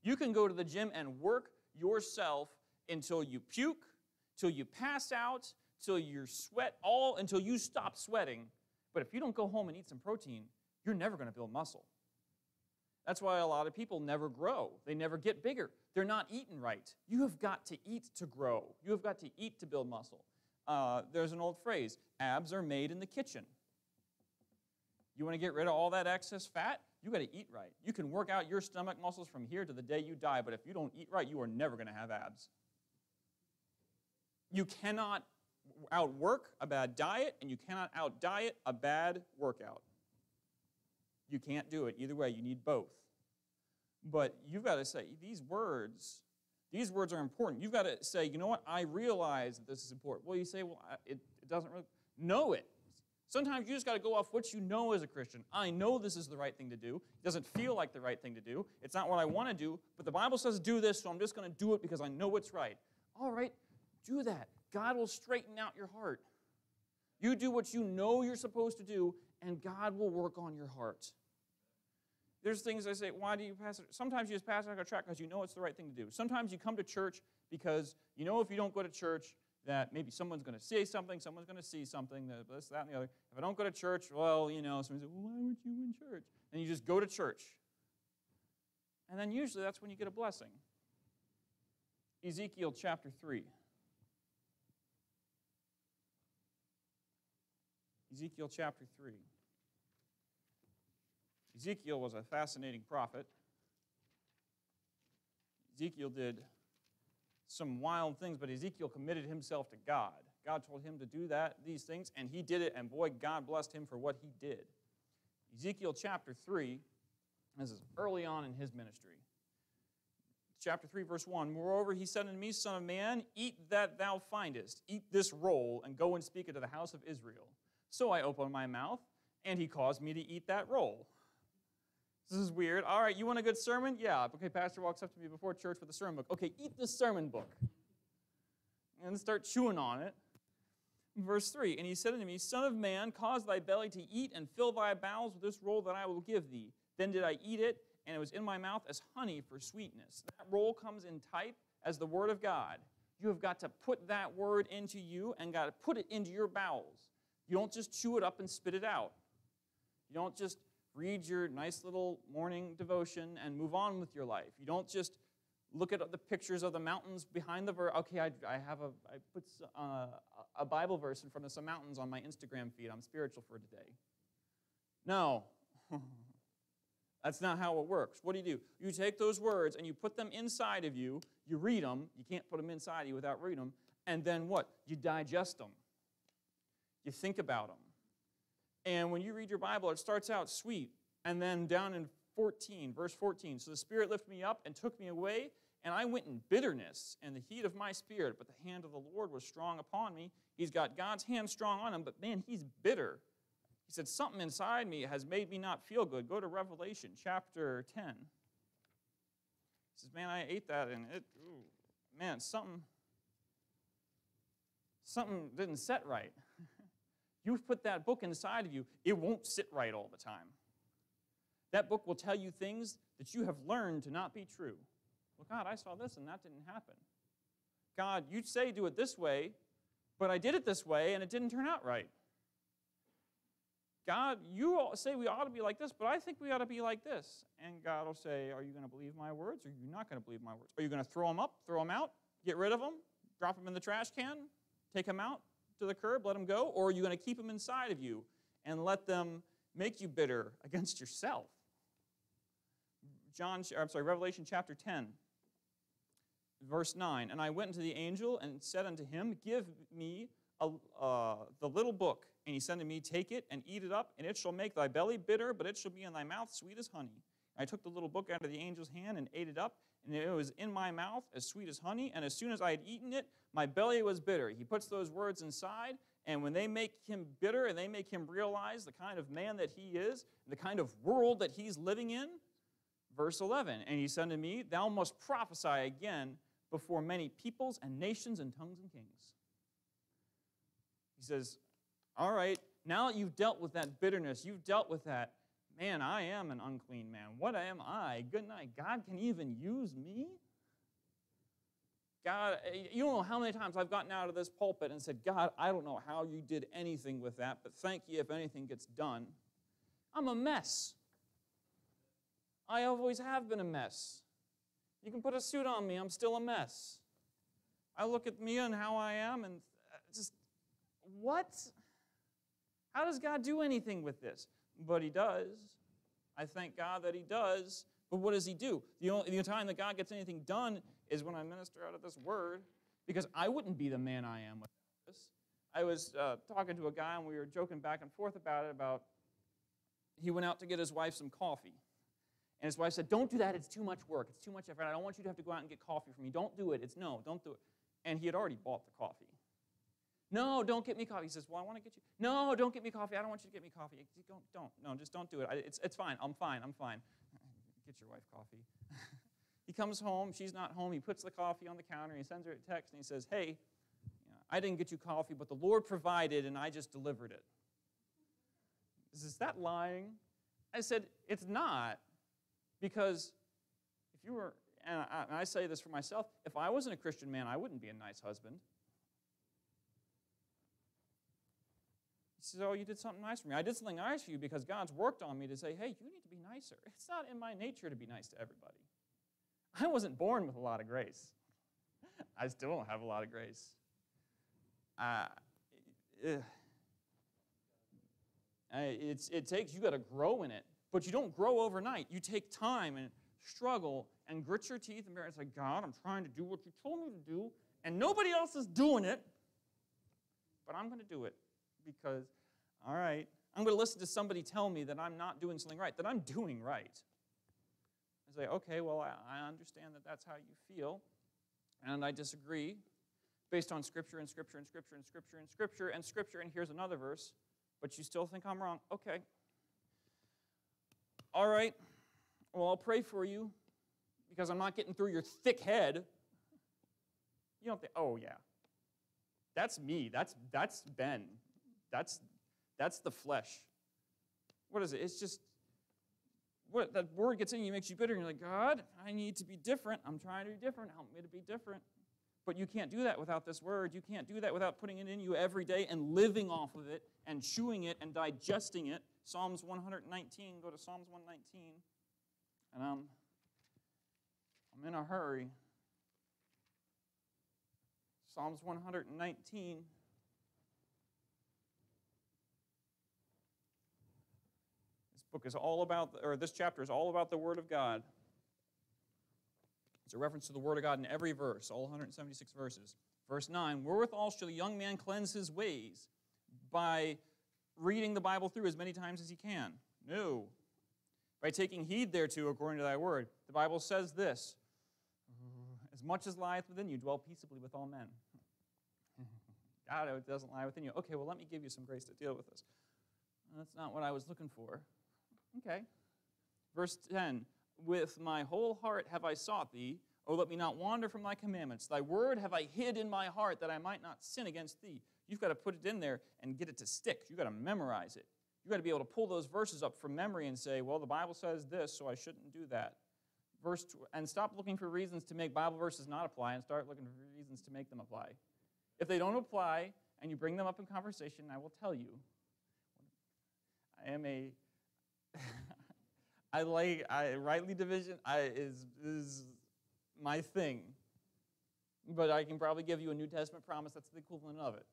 You can go to the gym and work yourself until you puke, till you pass out, till you sweat all until you stop sweating. But if you don't go home and eat some protein, you're never going to build muscle. That's why a lot of people never grow. They never get bigger. They're not eating right. You have got to eat to grow. You have got to eat to build muscle. Uh, there's an old phrase abs are made in the kitchen. You want to get rid of all that excess fat? You got to eat right. You can work out your stomach muscles from here to the day you die, but if you don't eat right, you are never going to have abs. You cannot outwork a bad diet, and you cannot outdiet a bad workout. You can't do it. Either way, you need both. But you've got to say, these words, these words are important. You've got to say, you know what? I realize that this is important. Well, you say, well, it, it doesn't really know it. Sometimes you just got to go off what you know as a Christian. I know this is the right thing to do. It doesn't feel like the right thing to do. It's not what I want to do, but the Bible says do this, so I'm just going to do it because I know it's right. All right, do that. God will straighten out your heart. You do what you know you're supposed to do, and God will work on your heart. There's things I say, why do you pass it? Sometimes you just pass it like a track because you know it's the right thing to do. Sometimes you come to church because you know if you don't go to church, that maybe someone's going to say something, someone's going to see something, this, that, and the other. If I don't go to church, well, you know, someone says, well, why weren't you in church? And you just go to church. And then usually that's when you get a blessing. Ezekiel chapter 3. Ezekiel chapter 3. Ezekiel was a fascinating prophet. Ezekiel did some wild things, but Ezekiel committed himself to God. God told him to do that, these things, and he did it, and boy, God blessed him for what he did. Ezekiel chapter 3, this is early on in his ministry. Chapter 3, verse 1 Moreover, he said unto me, Son of man, eat that thou findest, eat this roll, and go and speak it to the house of Israel. So I opened my mouth, and he caused me to eat that roll. This is weird. All right, you want a good sermon? Yeah. Okay, pastor walks up to me before church with a sermon book. Okay, eat this sermon book. And start chewing on it. Verse 3 And he said unto me, Son of man, cause thy belly to eat and fill thy bowels with this roll that I will give thee. Then did I eat it, and it was in my mouth as honey for sweetness. That roll comes in type as the Word of God. You have got to put that Word into you and got to put it into your bowels. You don't just chew it up and spit it out. You don't just read your nice little morning devotion and move on with your life. You don't just look at the pictures of the mountains behind the verse. Okay, I, I have a, I put uh, a Bible verse in front of some mountains on my Instagram feed. I'm spiritual for today. No. That's not how it works. What do you do? You take those words and you put them inside of you. You read them. You can't put them inside of you without reading them. And then what? You digest them. You think about them. And when you read your Bible, it starts out sweet. And then down in 14, verse 14, so the Spirit lifted me up and took me away, and I went in bitterness and the heat of my spirit, but the hand of the Lord was strong upon me. He's got God's hand strong on him, but man, he's bitter. He said, Something inside me has made me not feel good. Go to Revelation chapter 10. He says, Man, I ate that and it, ooh, man, something, something didn't set right. You've put that book inside of you, it won't sit right all the time. That book will tell you things that you have learned to not be true. Well, God, I saw this and that didn't happen. God, you say do it this way, but I did it this way and it didn't turn out right. God, you say we ought to be like this, but I think we ought to be like this. And God will say, Are you going to believe my words or are you not going to believe my words? Are you going to throw them up, throw them out, get rid of them, drop them in the trash can, take them out? To the curb, let them go, or are you going to keep them inside of you and let them make you bitter against yourself? John, I'm sorry, Revelation chapter 10, verse 9. And I went unto the angel and said unto him, Give me a, uh, the little book. And he said to me, Take it and eat it up, and it shall make thy belly bitter, but it shall be in thy mouth sweet as honey. And I took the little book out of the angel's hand and ate it up, and it was in my mouth as sweet as honey. And as soon as I had eaten it, my belly was bitter. He puts those words inside, and when they make him bitter and they make him realize the kind of man that he is, the kind of world that he's living in, verse 11, and he said to me, Thou must prophesy again before many peoples and nations and tongues and kings. He says, All right, now that you've dealt with that bitterness, you've dealt with that, man, I am an unclean man. What am I? Good night. God can even use me? God, eh, you don't know how many times I've gotten out of this pulpit and said, God, I don't know how you did anything with that, but thank you if anything gets done. I'm a mess. I always have been a mess. You can put a suit on me, I'm still a mess. I look at me and how I am and uh, just, what? How does God do anything with this? But He does. I thank God that He does. But what does He do? The only the time that God gets anything done is when I minister out of this word, because I wouldn't be the man I am without this. I was uh, talking to a guy and we were joking back and forth about it. About he went out to get his wife some coffee, and his wife said, "Don't do that. It's too much work. It's too much effort. I don't want you to have to go out and get coffee for me. Don't do it. It's no. Don't do it." And he had already bought the coffee. No, don't get me coffee. He says, Well, I want to get you. No, don't get me coffee. I don't want you to get me coffee. Don't, don't. No, just don't do it. it's, it's fine. I'm fine. I'm fine. Get your wife coffee. He comes home, she's not home. He puts the coffee on the counter, he sends her a text, and he says, Hey, you know, I didn't get you coffee, but the Lord provided, and I just delivered it. Is that lying? I said, It's not, because if you were, and I, and I say this for myself, if I wasn't a Christian man, I wouldn't be a nice husband. Oh, you did something nice for me. I did something nice for you because God's worked on me to say, Hey, you need to be nicer. It's not in my nature to be nice to everybody. I wasn't born with a lot of grace. I still don't have a lot of grace. Uh, it's, it takes, you got to grow in it, but you don't grow overnight. You take time and struggle and grit your teeth and bear and say, God, I'm trying to do what you told me to do, and nobody else is doing it, but I'm going to do it because, all right, I'm going to listen to somebody tell me that I'm not doing something right, that I'm doing right I say, okay, well, I, I understand that that's how you feel, and I disagree based on Scripture and Scripture and Scripture and Scripture and Scripture and Scripture, and here's another verse, but you still think I'm wrong. Okay. All right. Well, I'll pray for you because I'm not getting through your thick head. You don't think, oh, yeah. That's me. That's, that's Ben. That's, that's the flesh. What is it? It's just what that word gets in you makes you bitter. And you're like, God, I need to be different. I'm trying to be different. Help me to be different. But you can't do that without this word. You can't do that without putting it in you every day and living off of it and chewing it and digesting it. Psalms 119, go to Psalms 119. And I'm, I'm in a hurry. Psalms 119. Book is all about, or this chapter is all about the Word of God. It's a reference to the Word of God in every verse, all 176 verses. Verse 9 Wherewithal shall the young man cleanse his ways? By reading the Bible through as many times as he can. No. By taking heed thereto according to thy word. The Bible says this As much as lieth within you, dwell peaceably with all men. God, it doesn't lie within you. Okay, well, let me give you some grace to deal with this. That's not what I was looking for. Okay. Verse 10 With my whole heart have I sought thee. O let me not wander from thy commandments. Thy word have I hid in my heart that I might not sin against thee. You've got to put it in there and get it to stick. You've got to memorize it. You've got to be able to pull those verses up from memory and say, well, the Bible says this, so I shouldn't do that. Verse and stop looking for reasons to make Bible verses not apply and start looking for reasons to make them apply. If they don't apply and you bring them up in conversation, I will tell you. I am a I like I rightly division I is is my thing. But I can probably give you a New Testament promise that's the equivalent of it,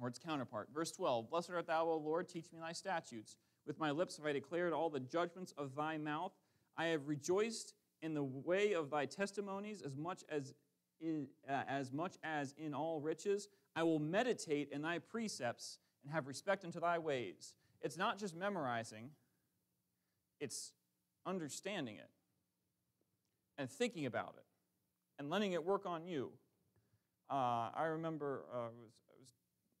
or its counterpart. Verse 12 Blessed art thou, O Lord, teach me thy statutes. With my lips have I declared all the judgments of thy mouth. I have rejoiced in the way of thy testimonies as much as in, uh, as much as in all riches. I will meditate in thy precepts and have respect unto thy ways. It's not just memorizing, it's understanding it and thinking about it and letting it work on you. Uh, I remember, uh, was, was,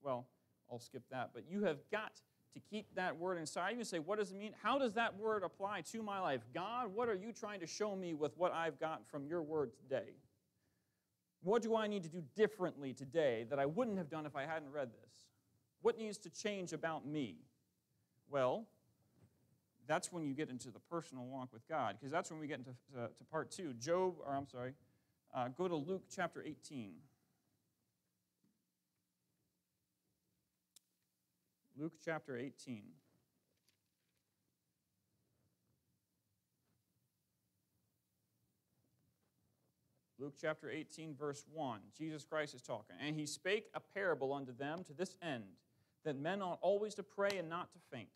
well, I'll skip that, but you have got to keep that word inside you say, what does it mean? How does that word apply to my life? God, what are you trying to show me with what I've got from your word today? What do I need to do differently today that I wouldn't have done if I hadn't read this? What needs to change about me? Well, that's when you get into the personal walk with God, because that's when we get into uh, to part two. Job, or I'm sorry, uh, go to Luke chapter 18. Luke chapter 18. Luke chapter 18, verse 1. Jesus Christ is talking. And he spake a parable unto them to this end, that men ought always to pray and not to faint.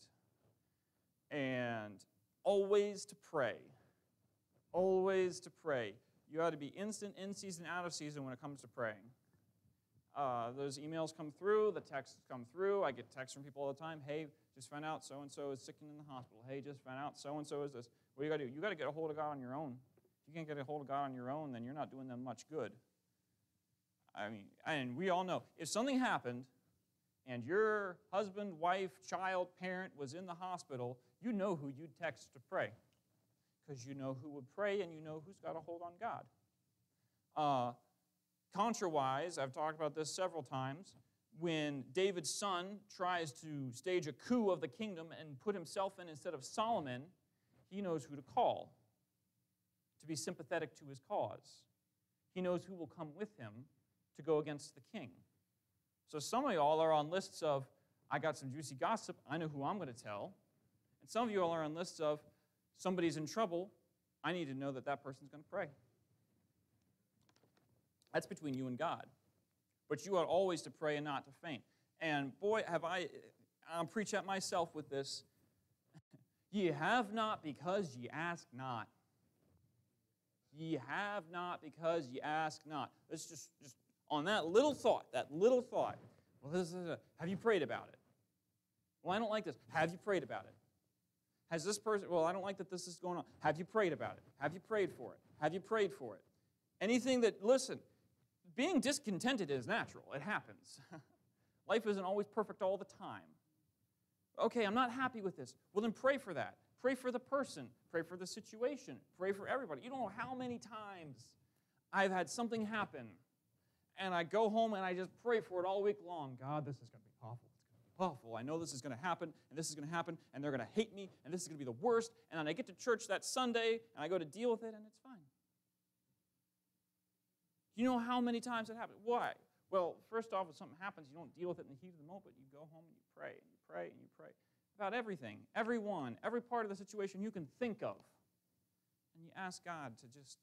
And always to pray. Always to pray. You ought to be instant, in season, out of season when it comes to praying. Uh, those emails come through, the texts come through. I get texts from people all the time. Hey, just found out so and so is sick in the hospital. Hey, just found out so and so is this. What do you got to do? You got to get a hold of God on your own. If you can't get a hold of God on your own, then you're not doing them much good. I mean, and we all know if something happened and your husband, wife, child, parent was in the hospital, you know who you'd text to pray because you know who would pray and you know who's got a hold on God. Uh, Contrawise, I've talked about this several times, when David's son tries to stage a coup of the kingdom and put himself in instead of Solomon, he knows who to call to be sympathetic to his cause. He knows who will come with him to go against the king. So some of y'all are on lists of, I got some juicy gossip, I know who I'm going to tell. And some of you all are on lists of, somebody's in trouble, I need to know that that person's going to pray. That's between you and God. But you ought always to pray and not to faint. And boy, have I, I'll preach at myself with this. ye have not because ye ask not. Ye have not because ye ask not. Let's just, just on that little thought, that little thought. Well, this is a, have you prayed about it? Well, I don't like this. Have you prayed about it? Has this person, well, I don't like that this is going on. Have you prayed about it? Have you prayed for it? Have you prayed for it? Anything that, listen, being discontented is natural, it happens. Life isn't always perfect all the time. Okay, I'm not happy with this. Well, then pray for that. Pray for the person. Pray for the situation. Pray for everybody. You don't know how many times I've had something happen and I go home and I just pray for it all week long. God, this is going Oh, be awful. I know this is going to happen, and this is going to happen, and they're going to hate me, and this is going to be the worst. And then I get to church that Sunday, and I go to deal with it, and it's fine. You know how many times it happens? Why? Well, first off, if something happens, you don't deal with it in the heat of the moment. You go home and you pray, and you pray, and you pray about everything, everyone, every part of the situation you can think of. And you ask God to just,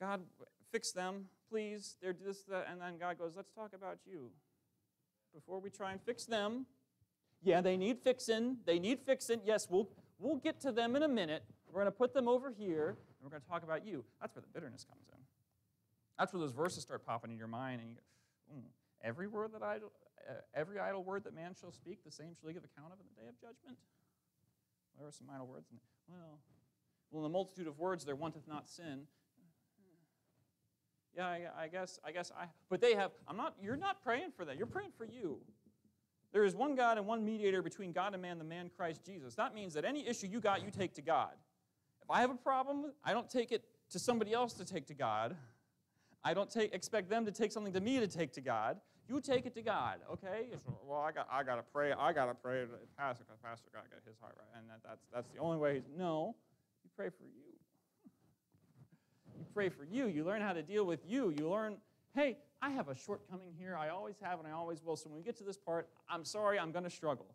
God, fix them, please. They're this, that. And then God goes, let's talk about you. Before we try and fix them, yeah, they need fixing. They need fixing. Yes, we'll, we'll get to them in a minute. We're going to put them over here, and we're going to talk about you. That's where the bitterness comes in. That's where those verses start popping in your mind, and you go, mm, every word that idle, uh, every idle word that man shall speak, the same shall he give account of in the day of judgment. There are some idle words. Well, well, in the multitude of words there wanteth not sin. Yeah, I, I guess, I guess I. But they have. I'm not. You're not praying for that. You're praying for you. There is one God and one mediator between God and man, the man Christ Jesus. That means that any issue you got, you take to God. If I have a problem, I don't take it to somebody else to take to God. I don't take, expect them to take something to me to take to God. You take it to God, okay? Well, I got, I got to pray. I got to pray. to the Pastor, Pastor got to get his heart right, and that, that's, that's the only way. He's, no, you pray for you. Pray for you. You learn how to deal with you. You learn, hey, I have a shortcoming here. I always have, and I always will. So when we get to this part, I'm sorry. I'm going to struggle.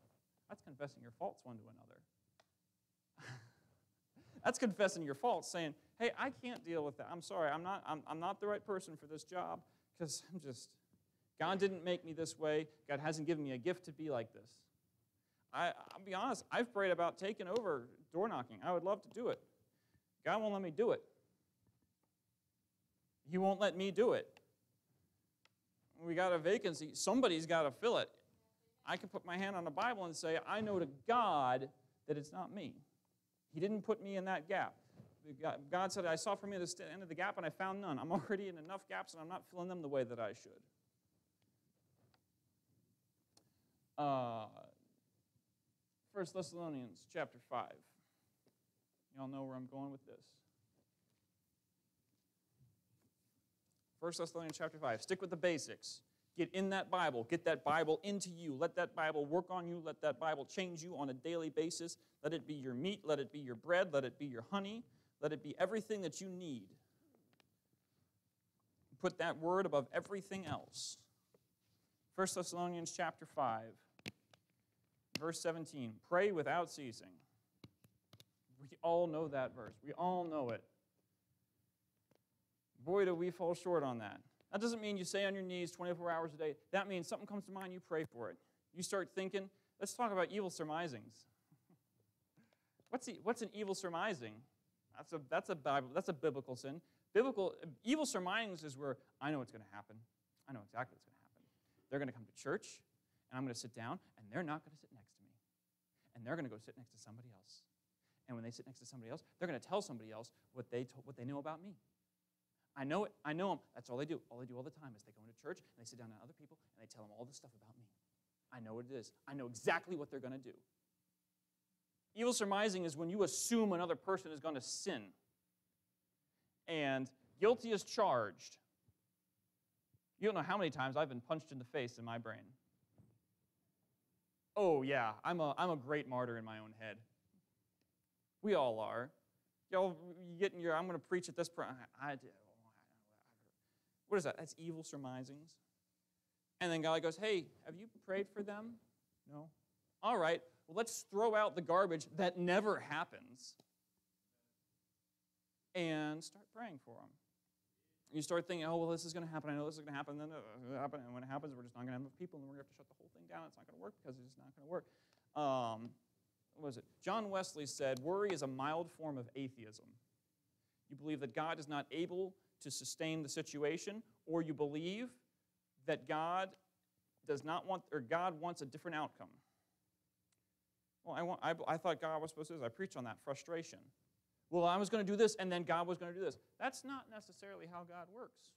That's confessing your faults one to another. that's confessing your faults, saying, hey, I can't deal with that. I'm sorry. I'm not, I'm, I'm not the right person for this job because I'm just, God didn't make me this way. God hasn't given me a gift to be like this. I, I'll be honest, I've prayed about taking over door knocking. I would love to do it. God won't let me do it. He won't let me do it. We got a vacancy. Somebody's got to fill it. I can put my hand on the Bible and say, I know to God that it's not me. He didn't put me in that gap. God said, I saw for me the end of the gap and I found none. I'm already in enough gaps and I'm not filling them the way that I should. Uh, 1 Thessalonians chapter 5. Y'all know where I'm going with this. 1 Thessalonians chapter 5. Stick with the basics. Get in that Bible. Get that Bible into you. Let that Bible work on you. Let that Bible change you on a daily basis. Let it be your meat. Let it be your bread. Let it be your honey. Let it be everything that you need. Put that word above everything else. 1 Thessalonians chapter 5, verse 17. Pray without ceasing. We all know that verse. We all know it. Boy, do we fall short on that. That doesn't mean you stay on your knees 24 hours a day. That means something comes to mind, you pray for it. You start thinking, let's talk about evil surmisings. what's, the, what's an evil surmising? That's a, that's a, Bible, that's a biblical sin. Biblical, evil surmisings is where I know what's going to happen. I know exactly what's going to happen. They're going to come to church, and I'm going to sit down, and they're not going to sit next to me. And they're going to go sit next to somebody else. And when they sit next to somebody else, they're going to tell somebody else what they, what they know about me. I know it. I know them. That's all they do. All they do all the time is they go into church and they sit down with other people and they tell them all this stuff about me. I know what it is. I know exactly what they're going to do. Evil surmising is when you assume another person is going to sin. And guilty is charged. You don't know how many times I've been punched in the face in my brain. Oh, yeah, I'm a, I'm a great martyr in my own head. We all are. Y'all, you your, I'm going to preach at this point. I, I, what is that? That's evil surmisings. And then God goes, hey, have you prayed for them? No. All right, well, let's throw out the garbage that never happens and start praying for them. You start thinking, oh, well, this is going to happen. I know this is going to happen. Then it'll happen. And when it happens, we're just not going to have enough people, and we're going to have to shut the whole thing down. It's not going to work because it's not going to work. Um, what was it? John Wesley said, worry is a mild form of atheism. You believe that God is not able to sustain the situation, or you believe that God does not want, or God wants a different outcome. Well, I, want, I, I thought God was supposed to do this. I preached on that frustration. Well, I was going to do this, and then God was going to do this. That's not necessarily how God works.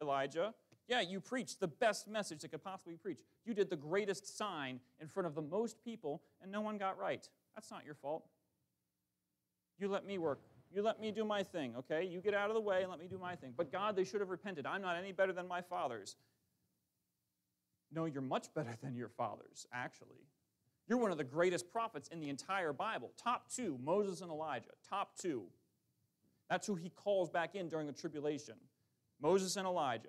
Elijah, yeah, you preached the best message that could possibly be preached. You did the greatest sign in front of the most people, and no one got right. That's not your fault. You let me work. You let me do my thing, okay? You get out of the way and let me do my thing. But God, they should have repented. I'm not any better than my fathers. No, you're much better than your fathers, actually. You're one of the greatest prophets in the entire Bible. Top two, Moses and Elijah. Top two. That's who he calls back in during the tribulation Moses and Elijah.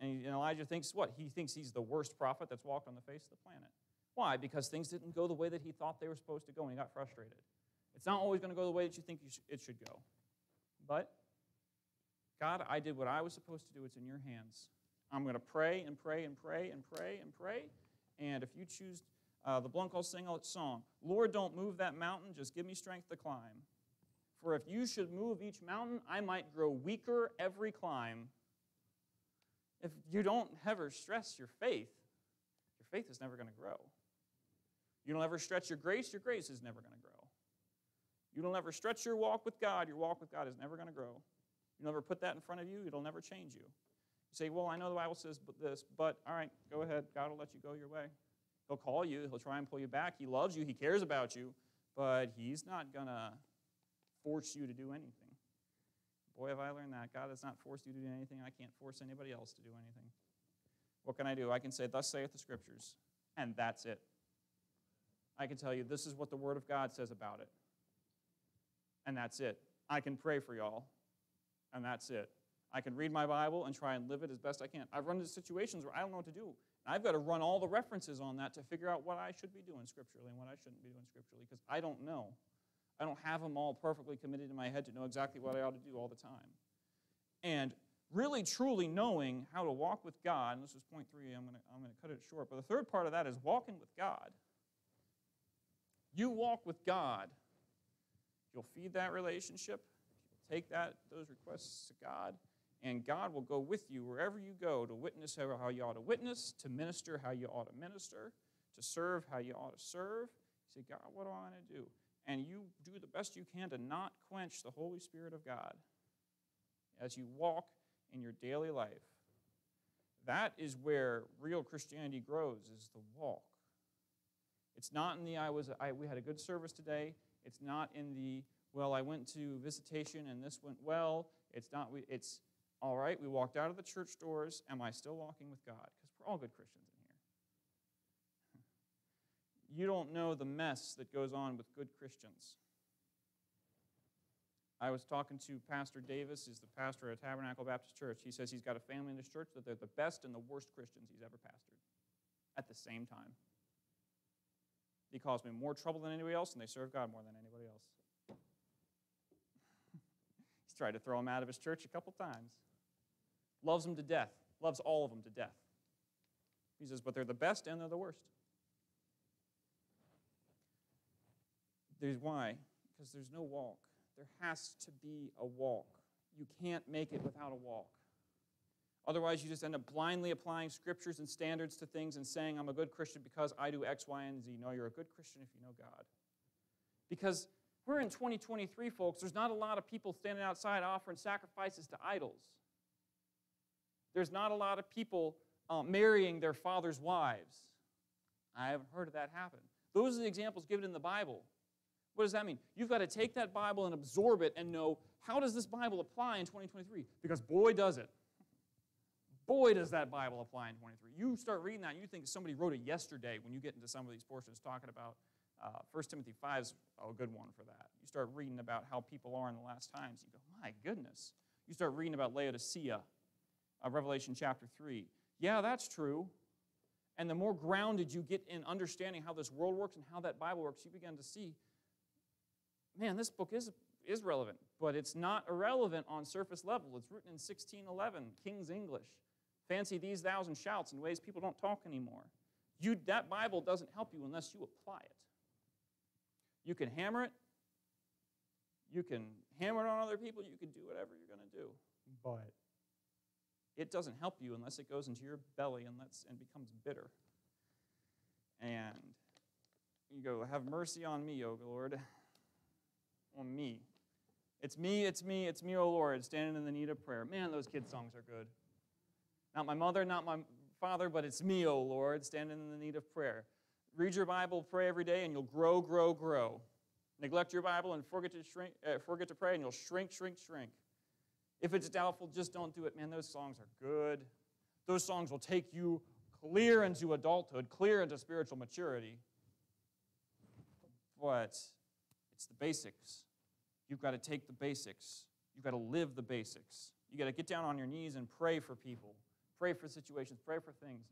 And Elijah thinks what? He thinks he's the worst prophet that's walked on the face of the planet. Why? Because things didn't go the way that he thought they were supposed to go and he got frustrated. It's not always going to go the way that you think you sh- it should go. But, God, I did what I was supposed to do. It's in your hands. I'm going to pray and pray and pray and pray and pray. And if you choose, uh, the Blunkels sing a song, Lord, don't move that mountain, just give me strength to climb. For if you should move each mountain, I might grow weaker every climb. If you don't ever stress your faith, your faith is never going to grow. You don't ever stretch your grace, your grace is never going to grow. You don't ever stretch your walk with God, your walk with God is never going to grow. You never put that in front of you, it'll never change you. You say, Well, I know the Bible says this, but all right, go ahead. God will let you go your way. He'll call you, He'll try and pull you back. He loves you, He cares about you, but He's not going to force you to do anything. Boy, have I learned that. God has not forced you to do anything. I can't force anybody else to do anything. What can I do? I can say, Thus saith the Scriptures, and that's it. I can tell you, this is what the Word of God says about it, and that's it. I can pray for y'all, and that's it. I can read my Bible and try and live it as best I can. I've run into situations where I don't know what to do. And I've got to run all the references on that to figure out what I should be doing scripturally and what I shouldn't be doing scripturally because I don't know. I don't have them all perfectly committed in my head to know exactly what I ought to do all the time. And really, truly knowing how to walk with God, and this is point three, I'm going to, I'm going to cut it short, but the third part of that is walking with God. You walk with God. You'll feed that relationship, you'll take that, those requests to God, and God will go with you wherever you go to witness how you ought to witness, to minister how you ought to minister, to serve how you ought to serve. You say, God, what do I want to do? And you do the best you can to not quench the Holy Spirit of God as you walk in your daily life. That is where real Christianity grows, is the walk. It's not in the I was I, we had a good service today. It's not in the well I went to visitation and this went well. It's not it's all right, we walked out of the church doors. Am I still walking with God? Because we're all good Christians in here. You don't know the mess that goes on with good Christians. I was talking to Pastor Davis, he's the pastor at Tabernacle Baptist Church. He says he's got a family in his church that they're the best and the worst Christians he's ever pastored at the same time. He caused me more trouble than anybody else, and they serve God more than anybody else. He's tried to throw him out of his church a couple times loves them to death, loves all of them to death. He says, but they're the best and they're the worst. There's why? Because there's no walk. There has to be a walk. You can't make it without a walk. Otherwise, you just end up blindly applying scriptures and standards to things and saying, I'm a good Christian because I do X, Y, and Z. No, you're a good Christian if you know God. Because we're in 2023, folks. There's not a lot of people standing outside offering sacrifices to idols. There's not a lot of people uh, marrying their father's wives. I haven't heard of that happen. Those are the examples given in the Bible. What does that mean? You've got to take that Bible and absorb it and know how does this Bible apply in 2023? Because boy, does it. Boy, does that Bible apply in 23. You start reading that, and you think somebody wrote it yesterday when you get into some of these portions talking about uh, 1 Timothy 5 is a good one for that. You start reading about how people are in the last times. You go, my goodness. You start reading about Laodicea uh, Revelation chapter 3. Yeah, that's true. And the more grounded you get in understanding how this world works and how that Bible works, you begin to see, man, this book is, is relevant, but it's not irrelevant on surface level. It's written in 1611, King's English. Fancy these thousand shouts in ways people don't talk anymore. You, that Bible doesn't help you unless you apply it. You can hammer it, you can hammer it on other people, you can do whatever you're going to do. But it doesn't help you unless it goes into your belly and, lets, and becomes bitter. And you go, Have mercy on me, O Lord. On me. It's me, it's me, it's me, O Lord, standing in the need of prayer. Man, those kids' songs are good. Not my mother, not my father, but it's me, O Lord, standing in the need of prayer. Read your Bible, pray every day, and you'll grow, grow, grow. Neglect your Bible and forget to, shrink, uh, forget to pray, and you'll shrink, shrink, shrink. If it's doubtful, just don't do it. Man, those songs are good. Those songs will take you clear into adulthood, clear into spiritual maturity. But it's the basics. You've got to take the basics. You've got to live the basics. You've got to get down on your knees and pray for people, pray for situations, pray for things.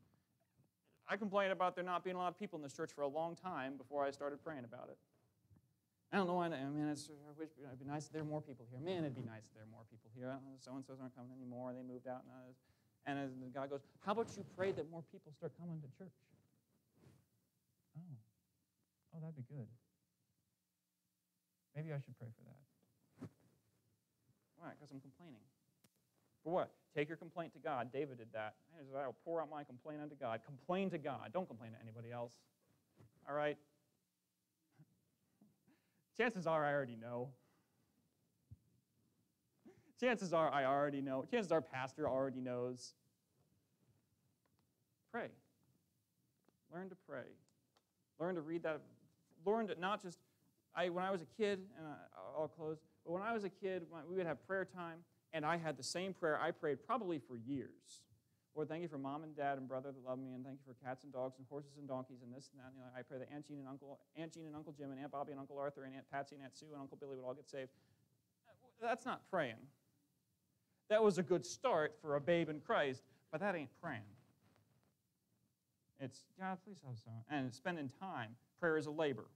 I complained about there not being a lot of people in this church for a long time before I started praying about it. I don't know why. I mean, I wish it'd be nice if there were more people here. Man, it'd be nice if there were more people here. Oh, so and so's aren't coming anymore. They moved out. And, uh, and uh, God goes, How about you pray that more people start coming to church? Oh, oh, that'd be good. Maybe I should pray for that. Why? Because I'm complaining. For what? Take your complaint to God. David did that. He said, I'll pour out my complaint unto God. Complain to God. Don't complain to anybody else. All right? Chances are I already know. Chances are I already know. Chances are pastor already knows. Pray. Learn to pray. Learn to read that. Learn to not just, I, when I was a kid, and I, will close, but when I was a kid, we would have prayer time, and I had the same prayer I prayed probably for years. Lord, thank you for mom and dad and brother that love me, and thank you for cats and dogs and horses and donkeys and this and that. And, you know, I pray that Aunt Jean and Uncle Aunt Jean and Uncle Jim and Aunt Bobby and Uncle Arthur and Aunt Patsy and Aunt Sue and Uncle Billy would all get saved. That's not praying. That was a good start for a babe in Christ, but that ain't praying. It's God, please help someone. And spending time. Prayer is a labor.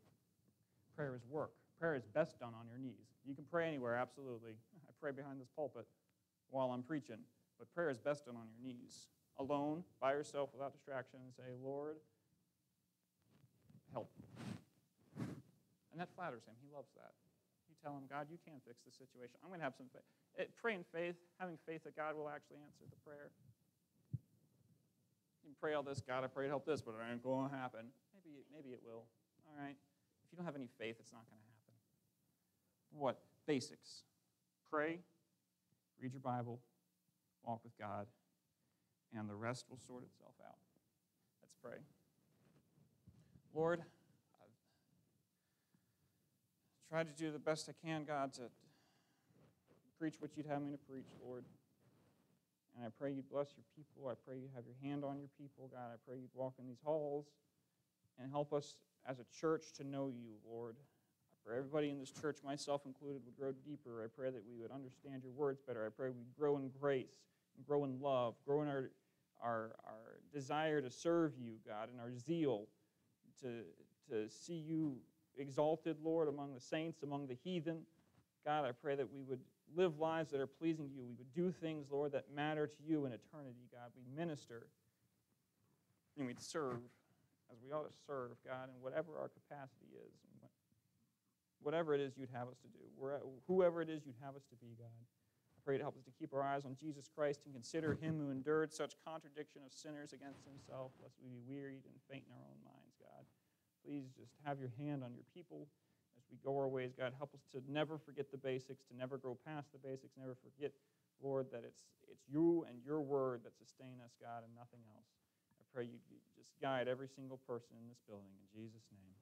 Prayer is work. Prayer is best done on your knees. You can pray anywhere, absolutely. Pray behind this pulpit while I'm preaching. But prayer is best done on your knees, alone, by yourself, without distraction, and say, Lord, help. And that flatters him. He loves that. You tell him, God, you can fix the situation. I'm going to have some faith. It, pray in faith, having faith that God will actually answer the prayer. You can pray all this, God, I pray to help this, but it ain't going to happen. Maybe, maybe it will. All right? If you don't have any faith, it's not going to happen. What? Basics. Pray, read your Bible, walk with God, and the rest will sort itself out. Let's pray. Lord, I've tried to do the best I can, God, to preach what you'd have me to preach, Lord. And I pray you'd bless your people. I pray you'd have your hand on your people, God. I pray you'd walk in these halls and help us as a church to know you, Lord. Pray everybody in this church, myself included, would grow deeper. I pray that we would understand your words better. I pray we'd grow in grace grow in love, grow in our, our, our desire to serve you, God, and our zeal to, to see you exalted, Lord, among the saints, among the heathen. God, I pray that we would live lives that are pleasing to you. We would do things, Lord, that matter to you in eternity, God. We minister and we'd serve as we ought to serve, God, in whatever our capacity is, whatever it is you'd have us to do, whoever it is you'd have us to be, God I pray to help us to keep our eyes on Jesus Christ and consider him who endured such contradiction of sinners against himself, lest we be wearied and faint in our own minds, God. Please just have your hand on your people as we go our ways, God. Help us to never forget the basics, to never go past the basics, never forget, Lord, that it's, it's you and your word that sustain us, God, and nothing else. I pray you just guide every single person in this building. In Jesus' name.